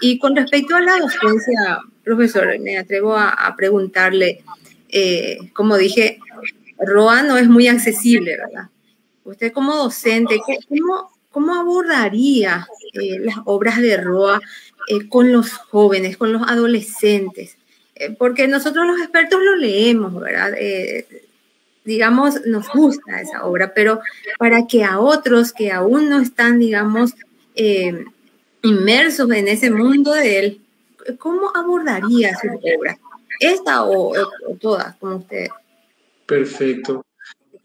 Y con respecto a la docencia, profesor, me atrevo a, preguntarle, eh, como dije, ROA no es muy accesible, ¿verdad? Usted como docente, ¿cómo, cómo abordaría eh, las obras de ROA eh, con los jóvenes, con los adolescentes? porque nosotros los expertos lo leemos, ¿verdad? Digamos, nos gusta esa obra, pero para que a otros que aún no están, digamos, eh, inmersos en ese mundo de él, ¿cómo abordaría su obra? ¿Esta o, todas, como usted? Perfecto.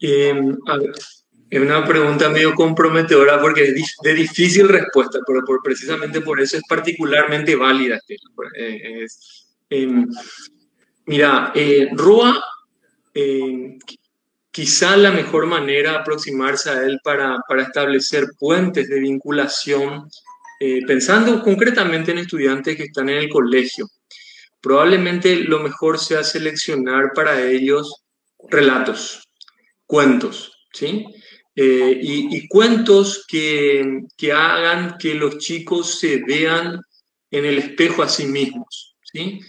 Em, es una pregunta medio comprometedora porque es de difícil respuesta, pero por, precisamente por eso es particularmente válida. Eh, em, mira, eh, Rua em, quizá la mejor manera de aproximarse a él para, establecer puentes de vinculación, eh, pensando concretamente en estudiantes que están en el colegio. Probablemente lo mejor sea seleccionar para ellos relatos, cuentos, ¿sí? Eh, y, cuentos que, que hagan que los chicos se vean en el espejo a sí mismos, ¿sí?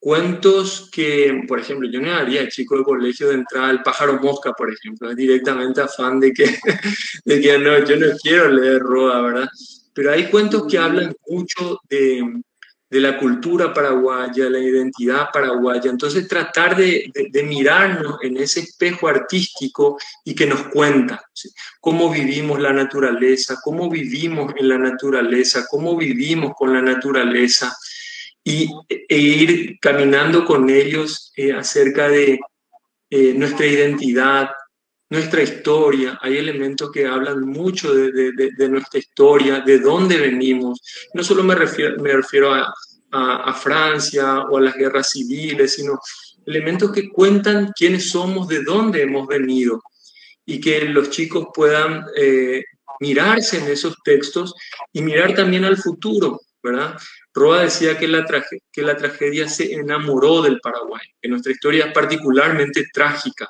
Cuentos que, por ejemplo, yo no haría chico de colegio de entrada El pájaro mosca, por ejemplo, es directamente afán de que, de que no, yo no quiero leer Roa, ¿verdad? Pero hay cuentos que hablan mucho de, de la cultura paraguaya, la identidad paraguaya. Entonces, tratar de, de, mirarnos en ese espejo artístico y que nos cuenta cómo vivimos la naturaleza, cómo vivimos en la naturaleza, cómo vivimos con la naturaleza, y, e ir caminando con ellos eh, acerca de eh, nuestra identidad, nuestra historia. Hay elementos que hablan mucho de, de, de, nuestra historia, de dónde venimos. No solo me refiero, me refiero a, a, Francia o a las guerras civiles, sino elementos que cuentan quiénes somos, de dónde hemos venido y que los chicos puedan eh, mirarse en esos textos y mirar también al futuro, ¿verdad? Roa decía que la, tragedia se enamoró del Paraguay, que nuestra historia es particularmente trágica.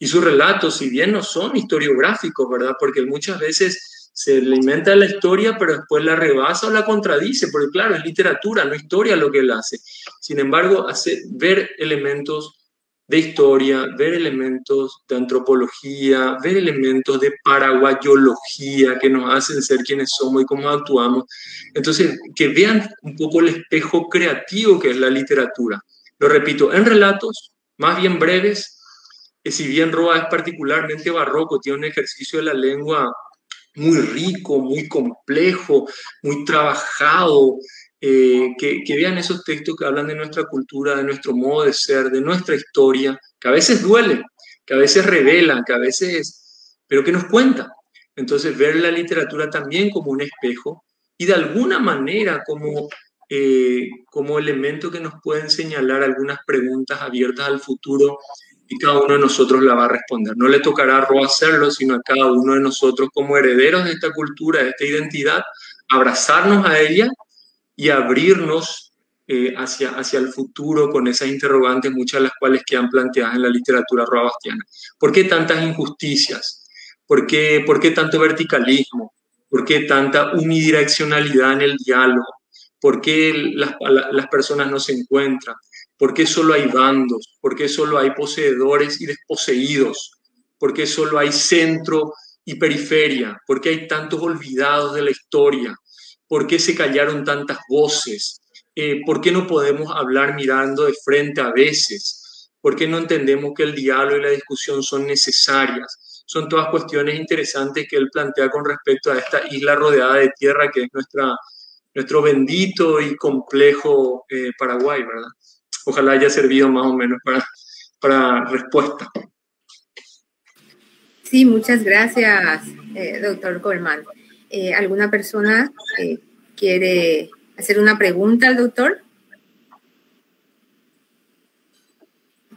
Y sus relatos, si bien no son historiográficos, ¿verdad? Porque muchas veces se le inventa la historia, pero después la rebasa o la contradice, porque claro, es literatura, no historia lo que él hace. Sin embargo, hace ver elementos de historia, ver elementos de antropología, ver elementos de paraguayología que nos hacen ser quienes somos y cómo actuamos. Entonces, que vean un poco el espejo creativo que es la literatura. Lo repito, en relatos más bien breves, que si bien Roa es particularmente barroco, tiene un ejercicio de la lengua muy rico, muy complejo, muy trabajado, eh, que, vean esos textos que hablan de nuestra cultura, de nuestro modo de ser, de nuestra historia, que a veces duele, que a veces revela, que a veces, pero que nos cuenta. Entonces, ver la literatura también como un espejo y de alguna manera como, eh, como elemento que nos pueden señalar algunas preguntas abiertas al futuro y cada uno de nosotros la va a responder. No le tocará a Ro hacerlo, sino a cada uno de nosotros como herederos de esta cultura, de esta identidad, abrazarnos a ella y abrirnos eh, hacia, hacia el futuro con esas interrogantes, muchas de las cuales quedan planteadas en la literatura robastiana. ¿Por qué tantas injusticias? ¿Por qué, ¿Por qué tanto verticalismo? ¿Por qué tanta unidireccionalidad en el diálogo? ¿Por qué las, las personas no se encuentran? ¿Por qué solo hay bandos? ¿Por qué solo hay poseedores y desposeídos? ¿Por qué solo hay centro y periferia? ¿Por qué hay tantos olvidados de la historia? ¿Por qué se callaron tantas voces? Eh, ¿Por qué no podemos hablar mirando de frente a veces? ¿Por qué no entendemos que el diálogo y la discusión son necesarias? Son todas cuestiones interesantes que él plantea con respecto a esta isla rodeada de tierra que es nuestra, nuestro bendito y complejo eh, Paraguay, ¿verdad? Ojalá haya servido más o menos para, para respuesta. Sí, muchas gracias, eh, doctor Colman. Eh, ¿Alguna persona quiere hacer una pregunta al doctor?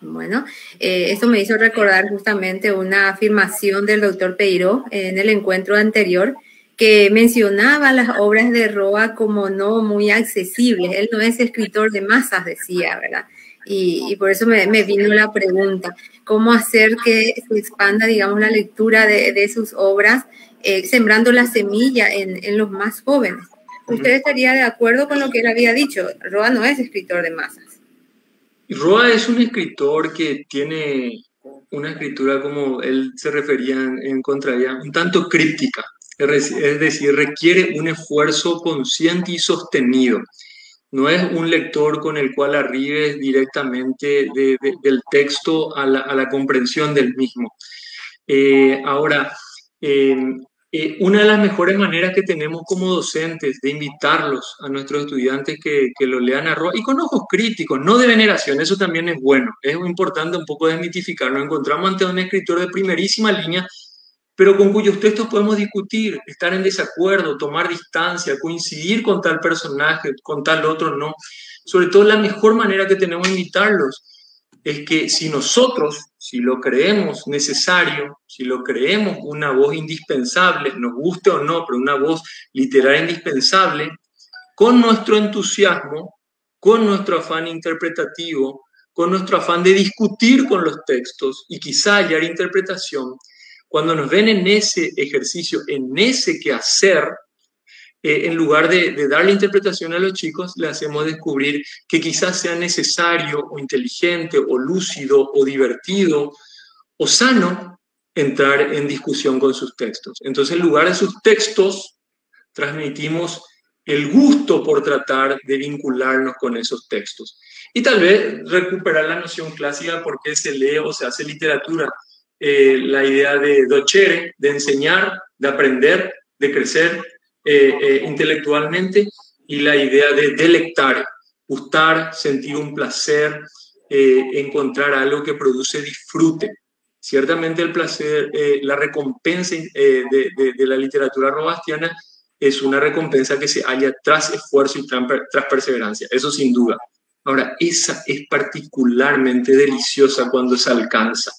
Bueno, eh, esto me hizo recordar justamente una afirmación del doctor Peiro en el encuentro anterior que mencionaba las obras de Roa como no muy accesibles. Él no es escritor de masas, decía, ¿verdad? Y, por eso me, vino la pregunta, ¿cómo hacer que se expanda, digamos, la lectura de, sus obras, eh, sembrando la semilla en, en, los más jóvenes? ¿Usted estaría de acuerdo con lo que él había dicho? Roa no es escritor de masas. Roa es un escritor que tiene una escritura, como él se refería en, contraria, un tanto críptica es decir, requiere un esfuerzo consciente y sostenido. No es un lector con el cual arribes directamente del texto a la, comprensión del mismo. Eh, ahora, eh, eh, una de las mejores maneras que tenemos como docentes de invitarlos a nuestros estudiantes que, que lo lean a Roa y con ojos críticos, no de veneración, eso también es bueno. Es importante un poco desmitificar. Nos encontramos ante un escritor de primerísima línea pero con cuyos textos podemos discutir, estar en desacuerdo, tomar distancia, coincidir con tal personaje, con tal otro no. Sobre todo la mejor manera que tenemos de invitarlos es que si nosotros, si lo creemos necesario, si lo creemos una voz indispensable, nos guste o no, pero una voz literaria indispensable, con nuestro entusiasmo, con nuestro afán interpretativo, con nuestro afán de discutir con los textos y quizá hallar interpretación, cuando nos ven en ese ejercicio, en ese quehacer, eh, en lugar de, de, darle interpretación a los chicos, le hacemos descubrir que quizás sea necesario o inteligente o lúcido o divertido o sano entrar en discusión con sus textos. Entonces, en lugar de sus textos, transmitimos el gusto por tratar de vincularnos con esos textos. Y tal vez recuperar la noción clásica de por qué se lee o se hace literatura. Eh, la idea de docere, de enseñar, de aprender, de crecer eh, eh, intelectualmente, y la idea de delectar, gustar, sentir un placer, encontrar algo que produce disfrute. Ciertamente el placer, la recompensa de, de, la literatura robastiana es una recompensa que se halla tras esfuerzo y tras perseverancia, eso sin duda. Ahora, esa es particularmente deliciosa cuando se alcanza.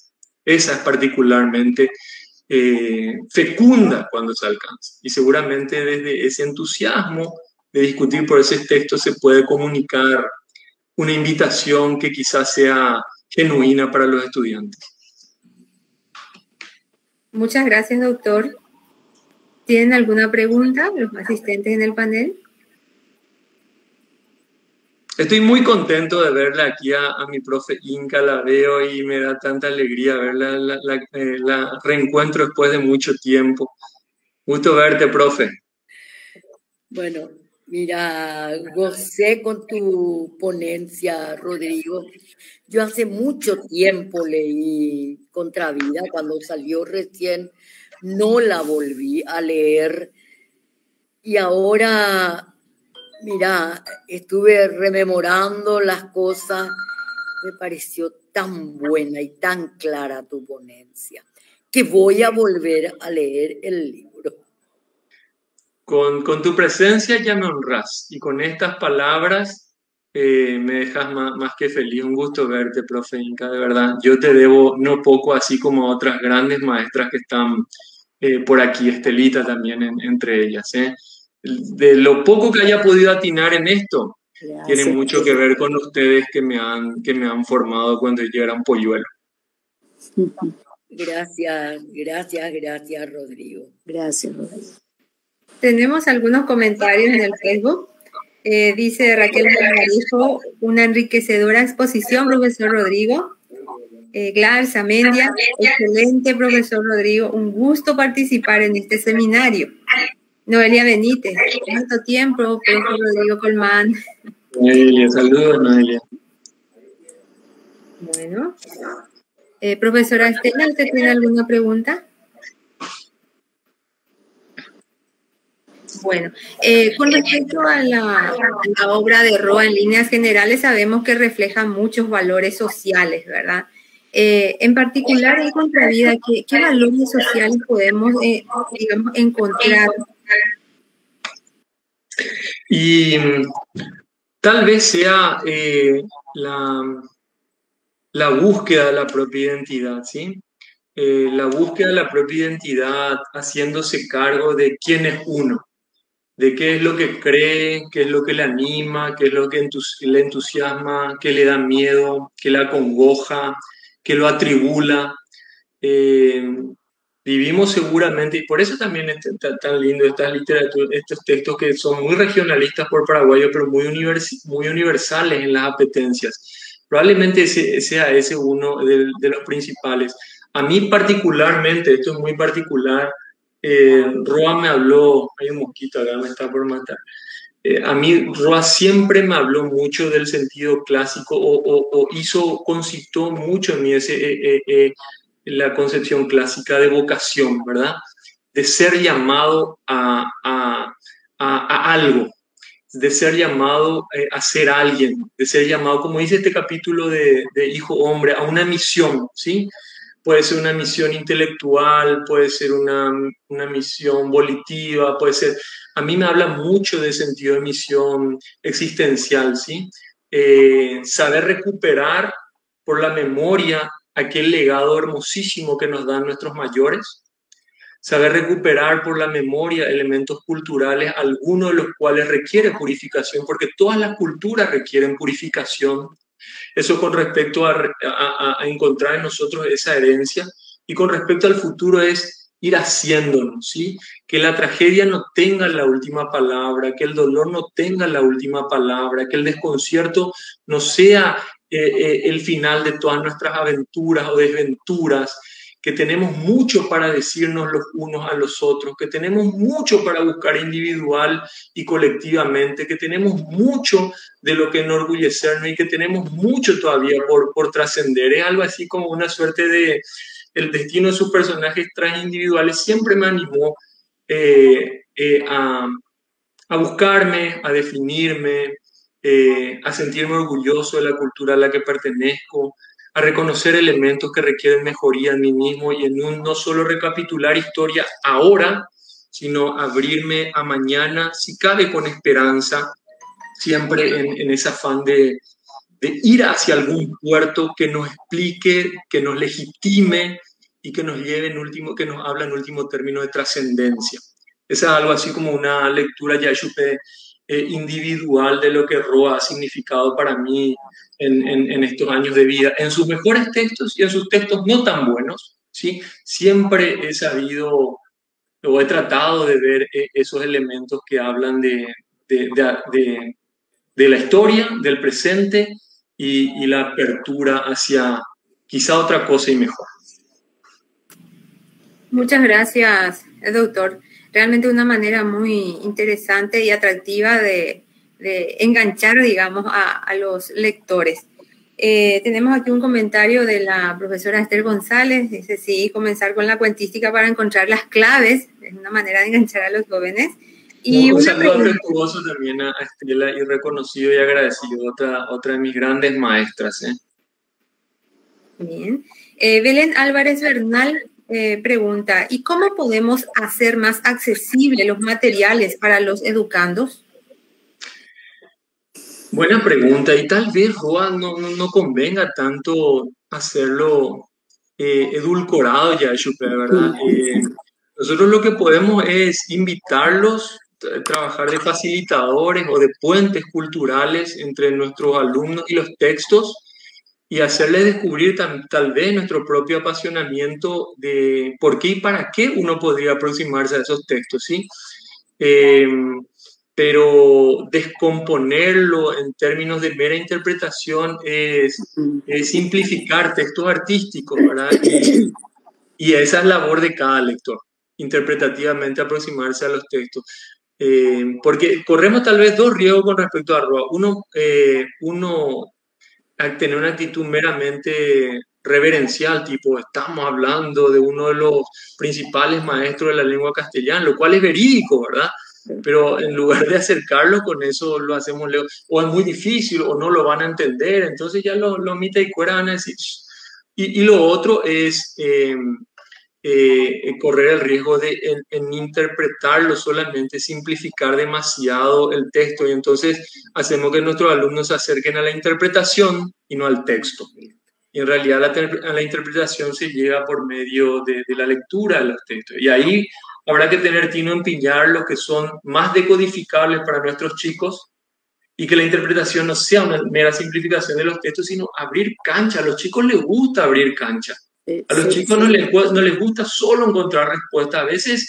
Esa es particularmente eh, fecunda cuando se alcanza. Y seguramente desde ese entusiasmo de discutir por ese texto se puede comunicar una invitación que quizás sea genuina para los estudiantes. Muchas gracias, doctor. ¿Tienen alguna pregunta los asistentes en el panel? Estoy muy contento de verla aquí a, mi profe Inca, la veo y me da tanta alegría verla, la, eh, la, reencuentro después de mucho tiempo. Gusto verte, profe. Bueno, mira, gocé con tu ponencia, Rodrigo. Yo hace mucho tiempo leí Contravida, cuando salió recién, no la volví a leer. Y ahora Mira, estuve rememorando las cosas, me pareció tan buena y tan clara tu ponencia, que voy a volver a leer el libro. Con, tu presencia ya me honras y con estas palabras eh, me dejas más, que feliz. Un gusto verte, profe Inca, de verdad. Yo te debo no poco, así como a otras grandes maestras que están eh, por aquí, Estelita también entre ellas. ¿eh? De lo poco que haya podido atinar en esto, tiene mucho que ver con ustedes que me han, que me han formado cuando yo era un polluelo. Gracias, gracias, gracias, Rodrigo. Gracias, Rodrigo. Tenemos algunos comentarios en el Facebook. Eh, dice Raquel Margarijo, una enriquecedora exposición, profesor Rodrigo. Eh, Gladys Amendia, excelente, profesor Rodrigo. Un gusto participar en este seminario. Noelia Benítez, ¿cuánto tiempo, profesor Rodrigo Colmán? Noelia, saludos, Noelia. Bueno, eh, profesora Estela, ¿usted tiene alguna pregunta? Bueno, eh, con respecto a la, obra de Roa en líneas generales, sabemos que refleja muchos valores sociales, ¿verdad? Eh, en particular en Contravida, ¿qué, ¿qué, valores sociales podemos, digamos, encontrar? Y mm, tal vez sea la, la búsqueda de la propia identidad, ¿sí? Eh, la búsqueda de la propia identidad, haciéndose cargo de quién es uno, de qué es lo que cree, qué es lo que le anima, qué es lo que le entusiasma, qué le da miedo, qué le acongoja, qué lo atribula. Eh, vivimos seguramente, y por eso también es tan lindo estas literaturas, estos textos que son muy regionalistas por paraguayo, pero muy, muy universales en las apetencias Probablemente sea ese uno de, los principales. A mí particularmente, esto es muy particular, eh, Roa me habló, hay un mosquito acá, me está por matar. Eh, a mí Roa siempre me habló mucho del sentido clásico o, hizo, concitó mucho en mí ese, eh, la concepción clásica de vocación, ¿verdad? De ser llamado a, a, a algo, de ser llamado eh, a ser alguien, de ser llamado, como dice este capítulo de, Hijo Hombre, a una misión, ¿sí? Puede ser una misión intelectual, puede ser una, misión volitiva, puede ser... A mí me habla mucho de sentido de misión existencial, ¿sí? Eh, saber recuperar por la memoria aquel legado hermosísimo que nos dan nuestros mayores, saber recuperar por la memoria elementos culturales, algunos de los cuales requiere purificación, porque todas las culturas requieren purificación. Eso con respecto a, encontrar en nosotros esa herencia. Y con respecto al futuro es ir haciéndonos, ¿sí? Que la tragedia no tenga la última palabra, que el dolor no tenga la última palabra, que el desconcierto no sea eh, eh, el final de todas nuestras aventuras o desventuras, que tenemos mucho para decirnos los unos a los otros, que tenemos mucho para buscar individual y colectivamente, que tenemos mucho de lo que enorgullecernos y que tenemos mucho todavía por, por trascender. Es algo así como una suerte de el destino de sus personajes individuales siempre me animó eh, eh, a, a, buscarme, a definirme, eh, a sentirme orgulloso de la cultura a la que pertenezco, a reconocer elementos que requieren mejoría en mí mismo y en un no solo recapitular historia ahora, sino abrirme a mañana, si cabe con esperanza, siempre en, ese afán de, de ir hacia algún puerto que nos explique, que nos legitime y que nos lleve en último, que nos habla en último término de trascendencia. Esa es algo así como una lectura ya eh, individual de lo que Roa ha significado para mí en, estos años de vida, en sus mejores textos y en sus textos no tan buenos, ¿sí? Siempre he sabido o he tratado de ver eh, esos elementos que hablan de, la historia, del presente y, y la apertura hacia quizá otra cosa y mejor. Muchas gracias, doctor. Realmente una manera muy interesante y atractiva de, de enganchar, digamos, a, los lectores. Eh, tenemos aquí un comentario de la profesora Esther González. Dice, sí, comenzar con la cuentística para encontrar las claves. Es una manera de enganchar a los jóvenes. Y un saludo afectuoso también a Estela y reconocido y agradecido, otra, otra de mis grandes maestras. ¿eh? Bien. Eh, Belén Álvarez Bernal pregunta, ¿y cómo podemos hacer más accesibles los materiales para los educandos? Buena pregunta, y tal vez, Juan, no, no, convenga tanto hacerlo eh, edulcorado ya, Chupe, ¿verdad? Eh, nosotros lo que podemos es invitarlos trabajar de facilitadores o de puentes culturales entre nuestros alumnos y los textos y hacerles descubrir tal vez nuestro propio apasionamiento de por qué y para qué uno podría aproximarse a esos textos, ¿sí? Eh, pero descomponerlo en términos de mera interpretación es, simplificar textos artísticos, ¿verdad? Y, y, esa es labor de cada lector, interpretativamente aproximarse a los textos. Eh, porque corremos tal vez dos riesgos con respecto a Roa. Uno, eh, uno tener una actitud meramente reverencial, tipo, estamos hablando de uno de los principales maestros de la lengua castellana, lo cual es verídico, ¿verdad? Pero en lugar de acercarlo con eso, lo hacemos, o es muy difícil, o no lo van a entender, entonces ya lo, lo mitad y cuera van a decir. Y, y, lo otro es eh, eh, correr el riesgo de en, interpretarlo solamente, simplificar demasiado el texto y entonces hacemos que nuestros alumnos se acerquen a la interpretación y no al texto. Y en realidad la, a la interpretación se llega por medio de, de, la lectura de los textos. Y ahí habrá que tener tino en pillar los que son más decodificables para nuestros chicos y que la interpretación no sea una mera simplificación de los textos, sino abrir cancha. A los chicos les gusta abrir cancha. A los chicos no les, no les gusta solo encontrar respuestas, a veces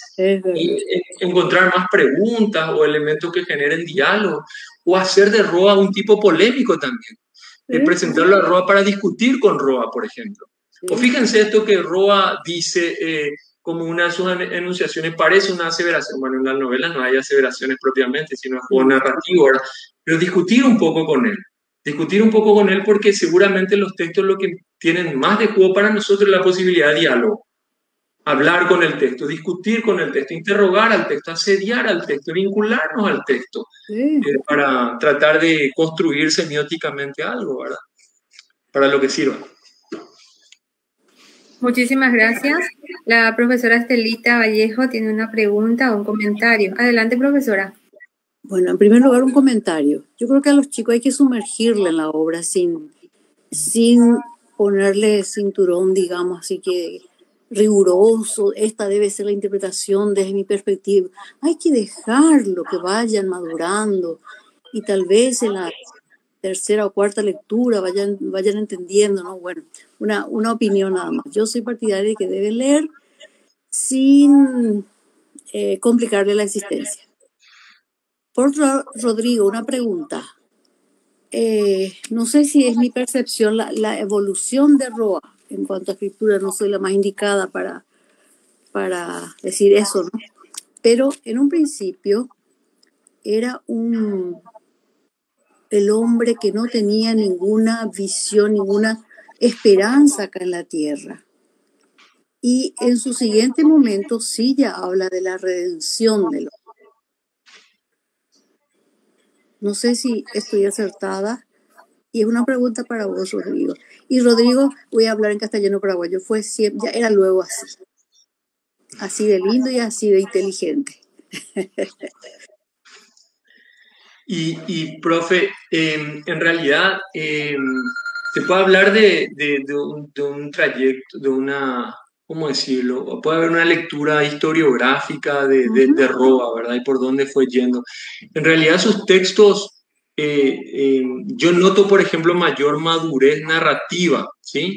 encontrar más preguntas o elementos que generen diálogo, o hacer de Roa un tipo polémico también. de presentarlo a Roa para discutir con Roa, por ejemplo. O fíjense esto que Roa dice eh, como una de sus enunciaciones, parece una aseveración. Bueno, en la novela no hay aseveraciones propiamente, sino es juego narrativo, pero discutir un poco con él discutir un poco con él porque seguramente los textos lo que tienen más de juego para nosotros es la posibilidad de diálogo. Hablar con el texto, discutir con el texto, interrogar al texto, asediar al texto, vincularnos al texto eh, para tratar de construir semióticamente algo, ¿verdad? Para lo que sirva. Muchísimas gracias. La profesora Estelita Vallejo tiene una pregunta o un comentario. Adelante, profesora. Bueno, en primer lugar, un comentario. Yo creo que a los chicos hay que sumergirle en la obra sin, sin ponerle cinturón, digamos, así que riguroso, esta debe ser la interpretación desde mi perspectiva. Hay que dejarlo que vayan madurando y tal vez en la tercera o cuarta lectura vayan, vayan entendiendo, ¿no? Bueno, una, una opinión nada más. Yo soy partidaria de que deben leer sin eh, complicarle la existencia. Por Rodrigo, una pregunta. Eh, no sé si es mi percepción, la, evolución de Roa en cuanto a escritura, no soy la más indicada para, para decir eso, ¿no? Pero en un principio era un el hombre que no tenía ninguna visión, ninguna esperanza acá en la tierra. Y en su siguiente momento sí ya habla de la redención del hombre. No sé si estoy acertada. Y es una pregunta para vos, Rodrigo. Y Rodrigo, voy a hablar en castellano paraguayo, fue siempre, ya era luego así. Así de lindo y así de inteligente. Y, profe, em, en realidad em, se puede hablar de, un, de, un, trayecto, de una, ¿cómo decirlo? Puede haber una lectura historiográfica de, de, Roa, ¿verdad? Y por dónde fue yendo. En realidad sus textos, eh, eh, yo noto, por ejemplo, mayor madurez narrativa, ¿sí?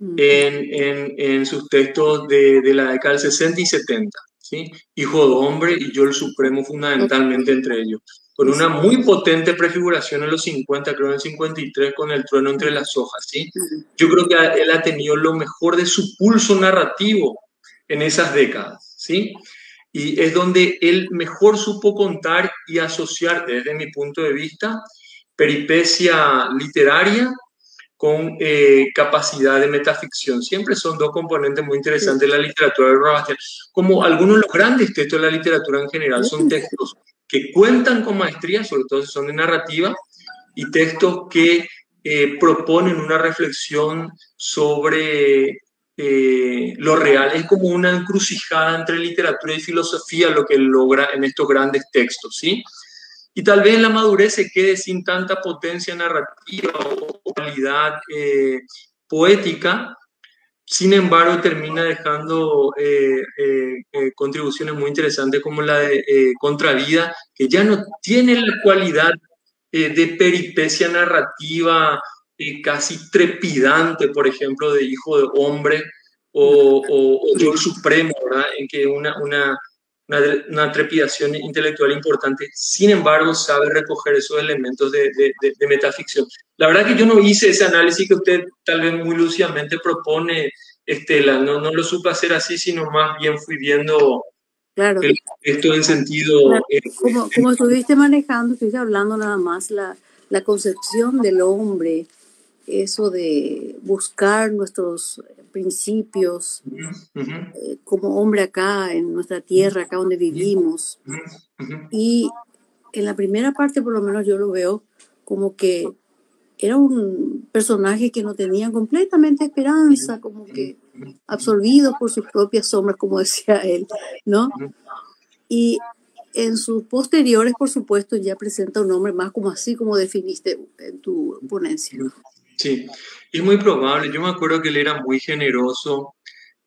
En, en, en, sus textos de, de, la década del 60 y 70, ¿sí? Hijo de hombre y yo el supremo fundamentalmente entre ellos con una muy potente prefiguración en los 50, creo en el 53, con el trueno entre las hojas, ¿sí? Yo creo que él ha tenido lo mejor de su pulso narrativo en esas décadas, ¿sí? Y es donde él mejor supo contar y asociar, desde mi punto de vista, peripecia literaria con eh, capacidad de metaficción. Siempre son dos componentes muy interesantes de la literatura de Robastian. Como algunos de los grandes textos de la literatura en general son textos que cuentan con maestría, sobre todo si son de narrativa, y textos que eh, proponen una reflexión sobre eh, lo real. Es como una encrucijada entre literatura y filosofía lo que logra en estos grandes textos, ¿sí? Y tal vez la madurez se quede sin tanta potencia narrativa o cualidad eh, poética, sin embargo, termina dejando eh, eh, contribuciones muy interesantes como la de Contravida, que ya no tiene la cualidad de peripecia narrativa casi trepidante, por ejemplo, de Hijo de Hombre o, o, Supremo, ¿verdad? En que una, una, trepidación intelectual importante, sin embargo, sabe recoger esos elementos de, de, metaficción. La verdad que yo no hice ese análisis que usted tal vez muy lúcidamente propone, Estela, no, no lo supe hacer así, sino más bien fui viendo claro. esto en sentido... Eh, como, como, estuviste manejando, estuviste hablando nada más la, la concepción del hombre, eso de buscar nuestros principios eh, como hombre acá, en nuestra tierra, acá donde vivimos. Y en la primera parte, por lo menos yo lo veo como que era un personaje que no tenía completamente esperanza, como que absorbido por sus propias sombras, como decía él, ¿no? Y en sus posteriores, por supuesto, ya presenta un hombre más como así, como definiste en tu ponencia. Sí, es muy probable. Yo me acuerdo que él era muy generoso.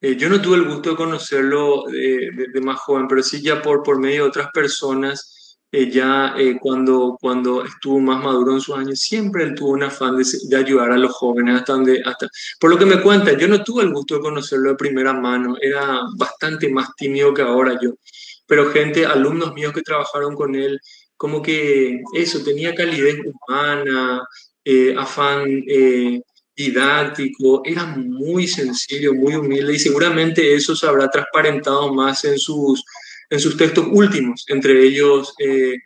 Eh, yo no tuve el gusto de conocerlo de, más joven, pero sí ya por, por medio de otras personas, eh, ya eh, cuando, cuando estuvo más maduro en sus años, siempre él tuvo un afán de, de, ayudar a los jóvenes hasta donde, hasta, por lo que me cuenta, yo no tuve el gusto de conocerlo de primera mano, era bastante más tímido que ahora yo, pero gente, alumnos míos que trabajaron con él, como que eso, tenía calidez humana, eh, afán eh, didáctico, era muy sencillo, muy humilde y seguramente eso se habrá transparentado más en sus, en sus textos últimos, entre ellos eh,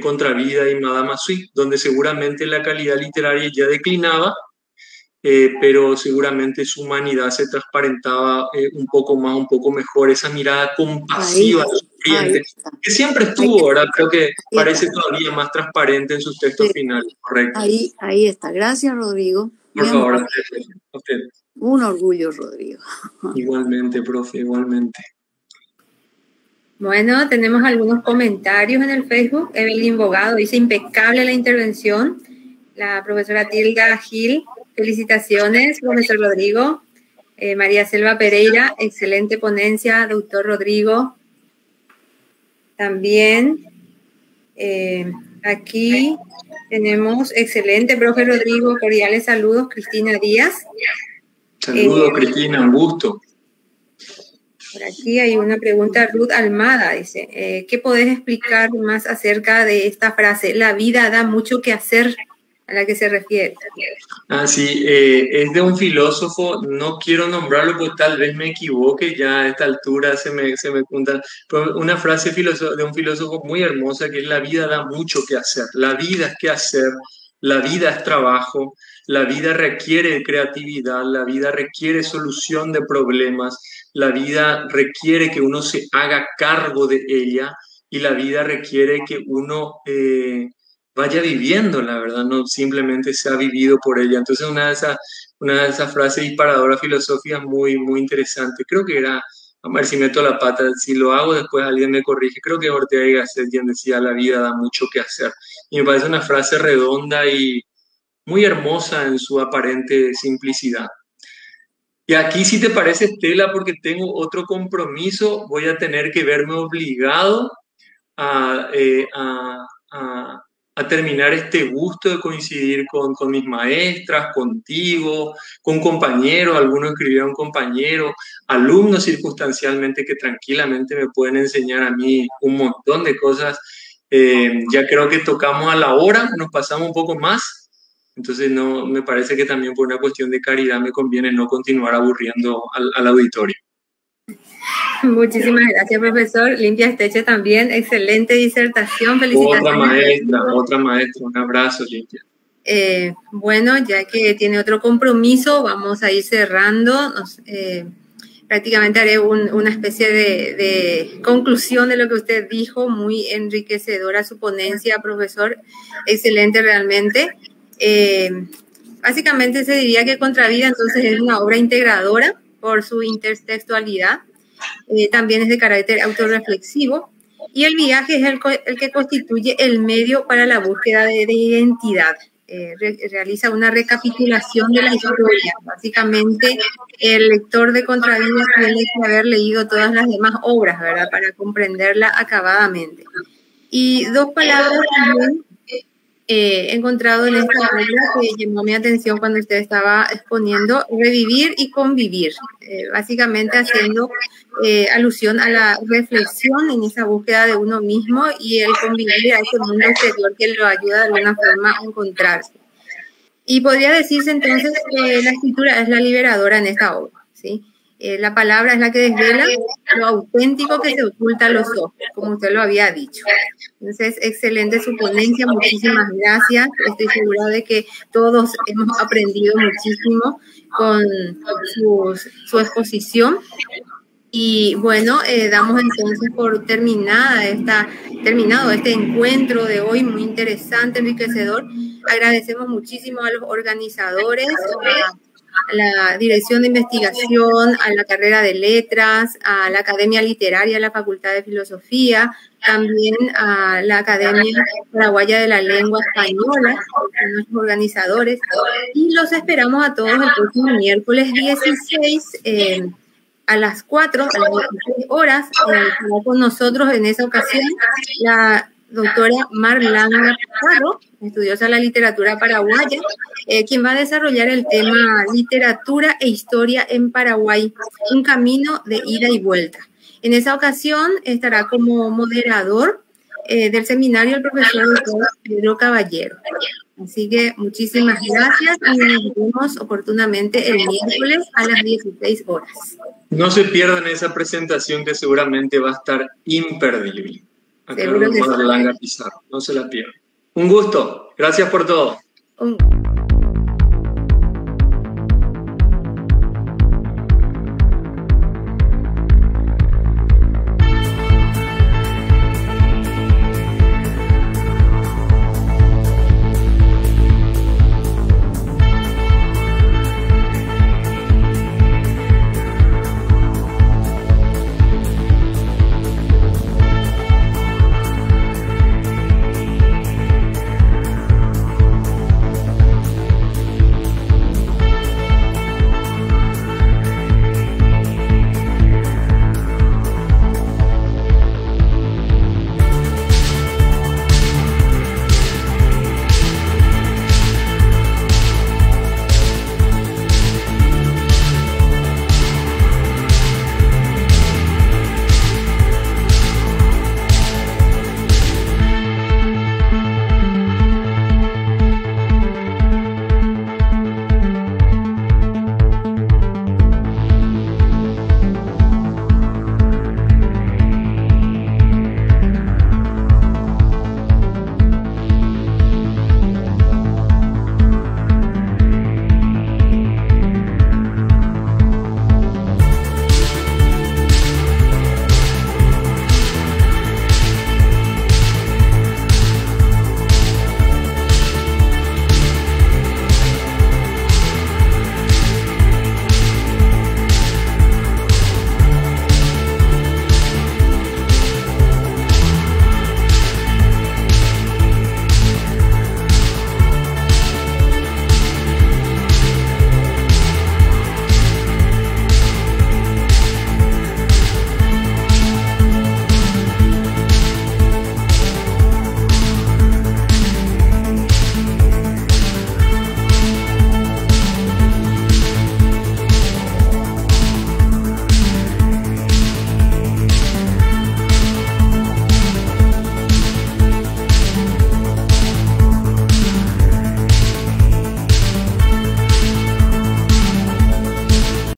Contra Vida y Madame Sui, donde seguramente la calidad literaria ya declinaba, pero seguramente su humanidad se transparentaba un poco más, un poco mejor, esa mirada compasiva, que siempre estuvo, ahora creo que parece todavía más transparente en sus textos finales, correcto. Ahí, ahí está. Gracias, Rodrigo. Por favor, Un orgullo, Rodrigo. Igualmente, profe, igualmente. Bueno, tenemos algunos comentarios en el Facebook. Evelyn Bogado dice, impecable la intervención. La profesora Tilga Gil, felicitaciones, profesor Rodrigo. Eh, María Selva Pereira, excelente ponencia, doctor Rodrigo. También eh, aquí tenemos, excelente, profe Rodrigo, cordiales saludos, Cristina Díaz. Saludos, eh, Cristina, un gusto. Por aquí hay una pregunta, Ruth Almada dice, ¿qué podés explicar más acerca de esta frase? La vida da mucho que hacer a la que se refiere. Ah, sí, eh, es de un filósofo, no quiero nombrarlo porque tal vez me equivoque, ya a esta altura se me, se me pero una frase de un filósofo muy hermosa que es la vida da mucho que hacer, la vida es que hacer, la vida es trabajo, la vida requiere creatividad, la vida requiere solución de problemas, la vida requiere que uno se haga cargo de ella y la vida requiere que uno... Eh, vaya viviendo, la verdad, no simplemente se ha vivido por ella. Entonces, una de esas, una de esas frases disparadoras filosóficas muy, muy interesante. Creo que era, a ver si meto la pata, si lo hago después alguien me corrige. Creo que Ortega y Gasset quien decía, la vida da mucho que hacer. Y me parece una frase redonda y muy hermosa en su aparente simplicidad. Y aquí, si te parece, Estela, porque tengo otro compromiso, voy a tener que verme obligado a, eh, a a terminar este gusto de coincidir con, con, mis maestras, contigo, con compañeros, algunos escribieron compañeros, alumnos circunstancialmente que tranquilamente me pueden enseñar a mí un montón de cosas. Eh, ya creo que tocamos a la hora, nos pasamos un poco más, entonces no, me parece que también por una cuestión de caridad me conviene no continuar aburriendo al, al auditorio. Muchísimas gracias, profesor. Limpia Esteche también, excelente disertación. Felicitaciones. Otra maestra, otra maestra. Un abrazo, Limpia. Eh, bueno, ya que tiene otro compromiso, vamos a ir cerrando. Eh, prácticamente haré una especie de, conclusión de lo que usted dijo, muy enriquecedora su ponencia, profesor. Excelente realmente. Eh, básicamente se diría que Contravida entonces es una obra integradora por su intertextualidad eh, también es de carácter autorreflexivo, y el viaje es el, que constituye el medio para la búsqueda de, identidad. eh, realiza una recapitulación de la historia. Básicamente, el lector de Contravía tiene que haber leído todas las demás obras, ¿verdad? Para comprenderla acabadamente. Y dos palabras también eh, encontrado en esta obra que llamó mi atención cuando usted estaba exponiendo, revivir y convivir, eh, básicamente haciendo eh, alusión a la reflexión en esa búsqueda de uno mismo y el convivir a ese mundo exterior que lo ayuda de alguna forma a encontrarse. Y podría decirse entonces que la escritura es la liberadora en esta obra, ¿sí? Eh, la palabra es la que desvela lo auténtico que se oculta a los ojos, como usted lo había dicho. Entonces, excelente su ponencia, muchísimas gracias. Estoy segura de que todos hemos aprendido muchísimo con su, su exposición. Y bueno, eh, damos entonces por terminada esta, terminado este encuentro de hoy, muy interesante, enriquecedor. Agradecemos muchísimo a los organizadores, a la Dirección de Investigación, a la carrera de Letras, a la Academia Literaria, a la Facultad de Filosofía, también a la Academia Paraguaya de la Lengua Española, a nuestros organizadores, y los esperamos a todos el próximo miércoles 16 eh, a las 4, a las 16 horas, eh, con nosotros en esa ocasión la doctora Marlana Pizarro, estudiosa de la literatura paraguaya, eh, quien va a desarrollar el tema literatura e historia en Paraguay, un camino de ida y vuelta. En esa ocasión estará como moderador eh, del seminario el profesor Pedro Caballero. Así que muchísimas gracias y nos vemos oportunamente el miércoles a las 16 horas. No se pierdan esa presentación que seguramente va a estar imperdible. Acá Seguro que Pizarro. No se la pierdan. Un gusto. Gracias por todo. Un...